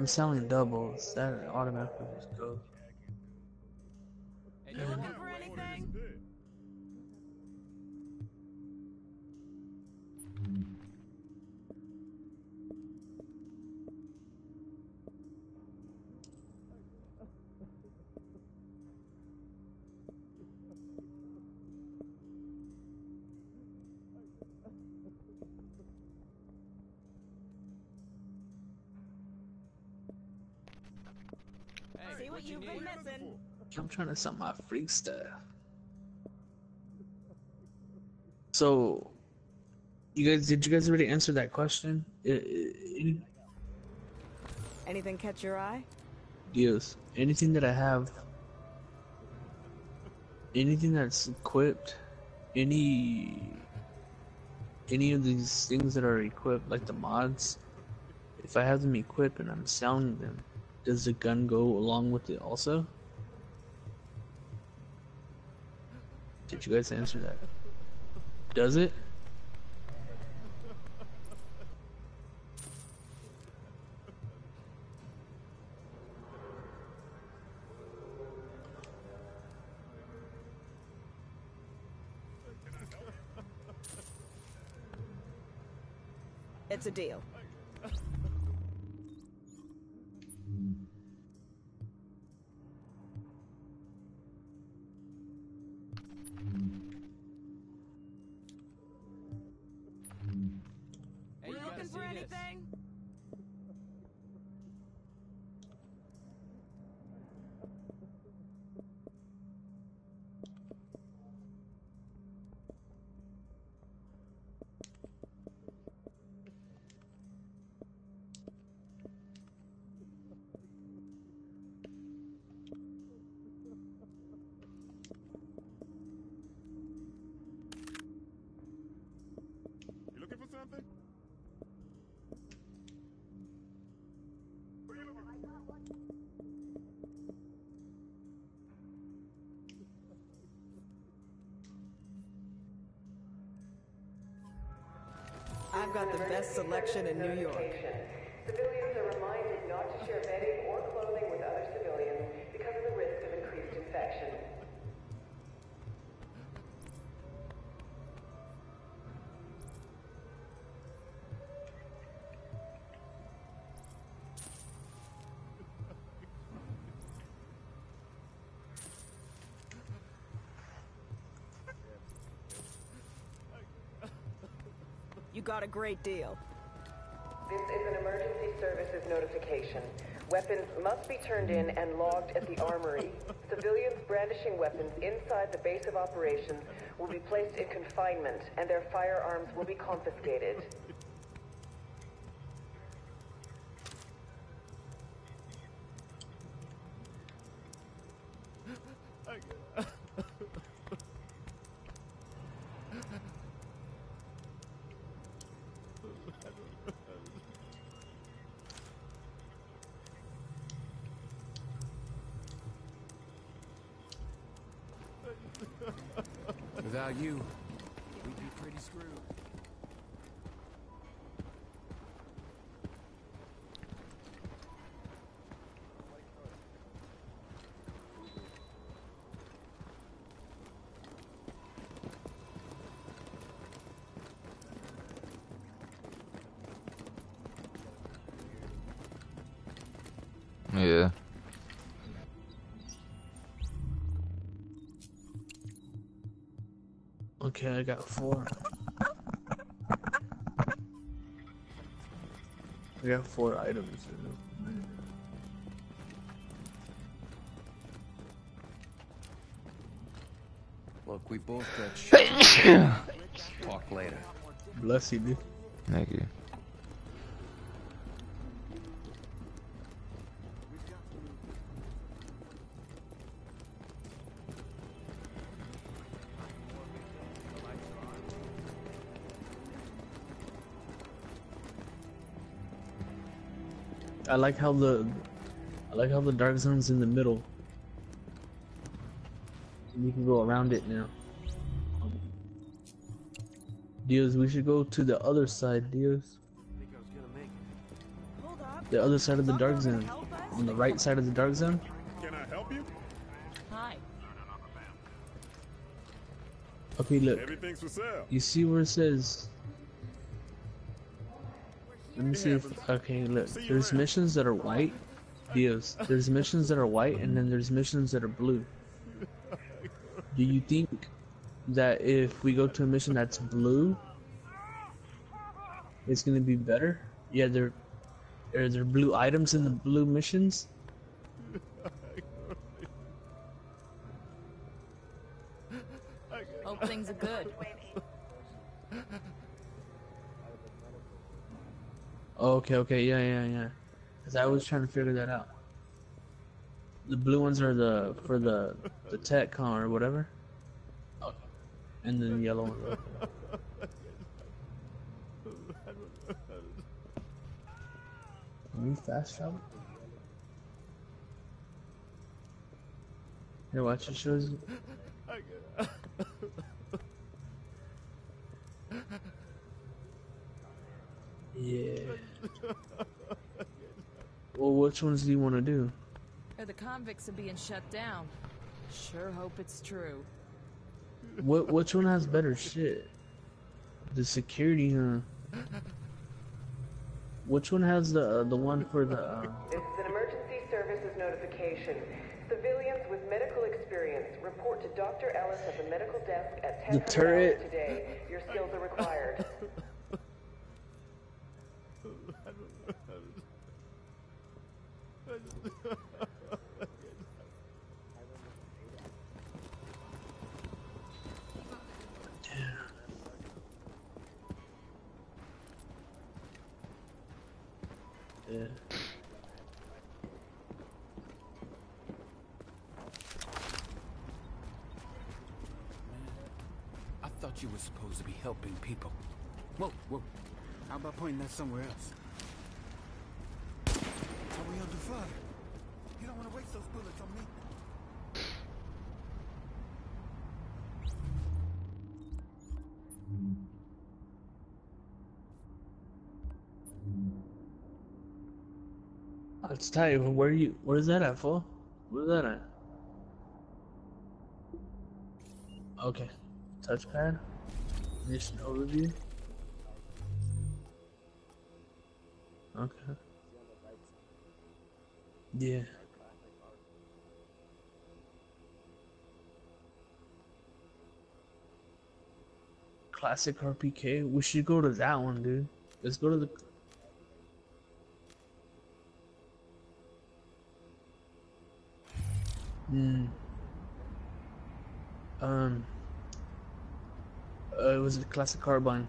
I'm selling doubles. That automatically just goes. Trying to sell my freak stuff. So, you guys, did you guys already answer that question? Uh, uh, I- I- Anything catch your eye? Dios, anything that I have, anything that's equipped, any, any of these things that are equipped, like the mods, if I have them equipped and I'm selling them, does the gun go along with it also? Did you guys answer that? Does it? It's a deal. Got the best selection in New York. Got a great deal. This is an emergency services notification. Weapons must be turned in and logged at the armory. Civilians brandishing weapons inside the base of operations will be placed in confinement and their firearms will be confiscated. Without you, Okay, I got four. I got four items. Look, we both got shit. Talk later. Bless you, dude. Thank you. I like how the I like how the dark zone's in the middle. And you can go around it now. Dios, we should go to the other side, Dios. The other side of the dark zone. On the right side of the dark zone. Can I help you? Hi. Okay, look. Everything's for sale. You see where it says me see if okay look there's missions that are white Dios there's missions that are white and then there's missions that are blue. Do you think that if we go to a mission that's blue it's gonna be better? Yeah there are there blue items in the blue missions okay, okay, yeah, yeah, yeah. Cause I was trying to figure that out. The blue ones are the for the the tech con or whatever. Okay. And then the yellow. Are... Can we fast travel? Here, watch it shows. Yeah. Well, which ones do you want to do? Or the convicts are being shut down. Sure hope it's true. What which one has better shit? The security, huh? Which one has the uh, the one for the? Uh... This is an emergency services notification. Civilians with medical experience report to Dr. Ellis at the medical desk at 10 The turret. today. Your skills are required. About that somewhere else? Are we under fire? You don't want to waste those bullets on me. Tell you where you where's that at, fool? Where's that at? Okay. Touchpad. Mission overview. Okay. Yeah. Classic RPK. We should go to that one, dude. Let's go to the Hmm. Um. Uh, it was a classic carbine.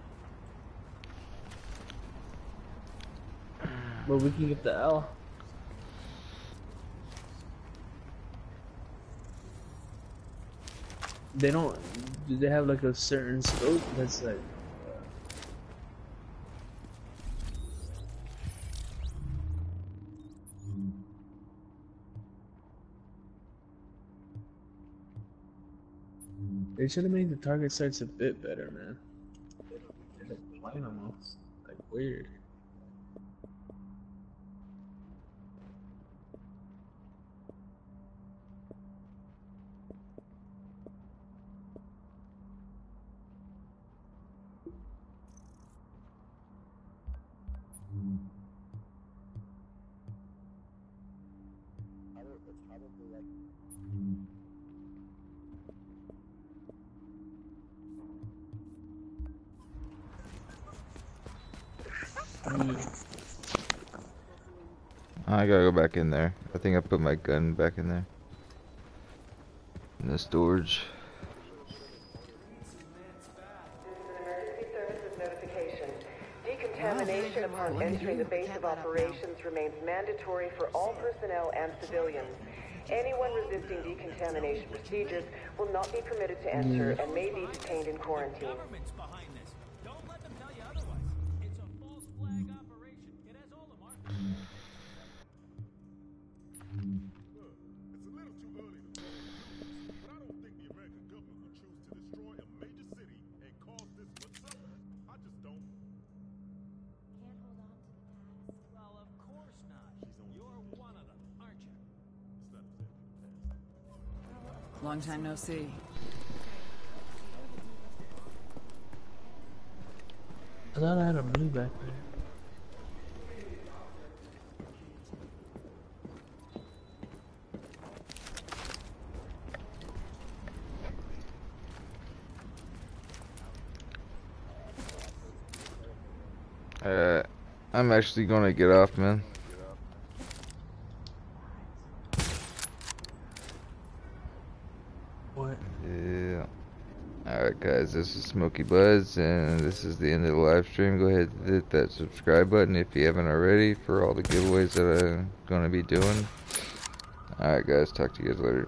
But we can get the L. They don't. Do they have like a certain scope that's like? Uh, they should have made the target sights a bit better, man. Plain almost. Like weird. I gotta go back in there. I think I put my gun back in there. In the storage. Decontamination upon entering the base of operations remains mandatory for all personnel and civilians. Anyone resisting decontamination procedures will not be permitted to enter and may be detained in quarantine. Time no see. I thought I had a blue back there. Uh, I'm actually gonna get off, man. What? Yeah. Alright guys, this is Smokiebuds and this is the end of the live stream. Go ahead and hit that subscribe button if you haven't already for all the giveaways that I'm gonna be doing. Alright guys, talk to you guys later.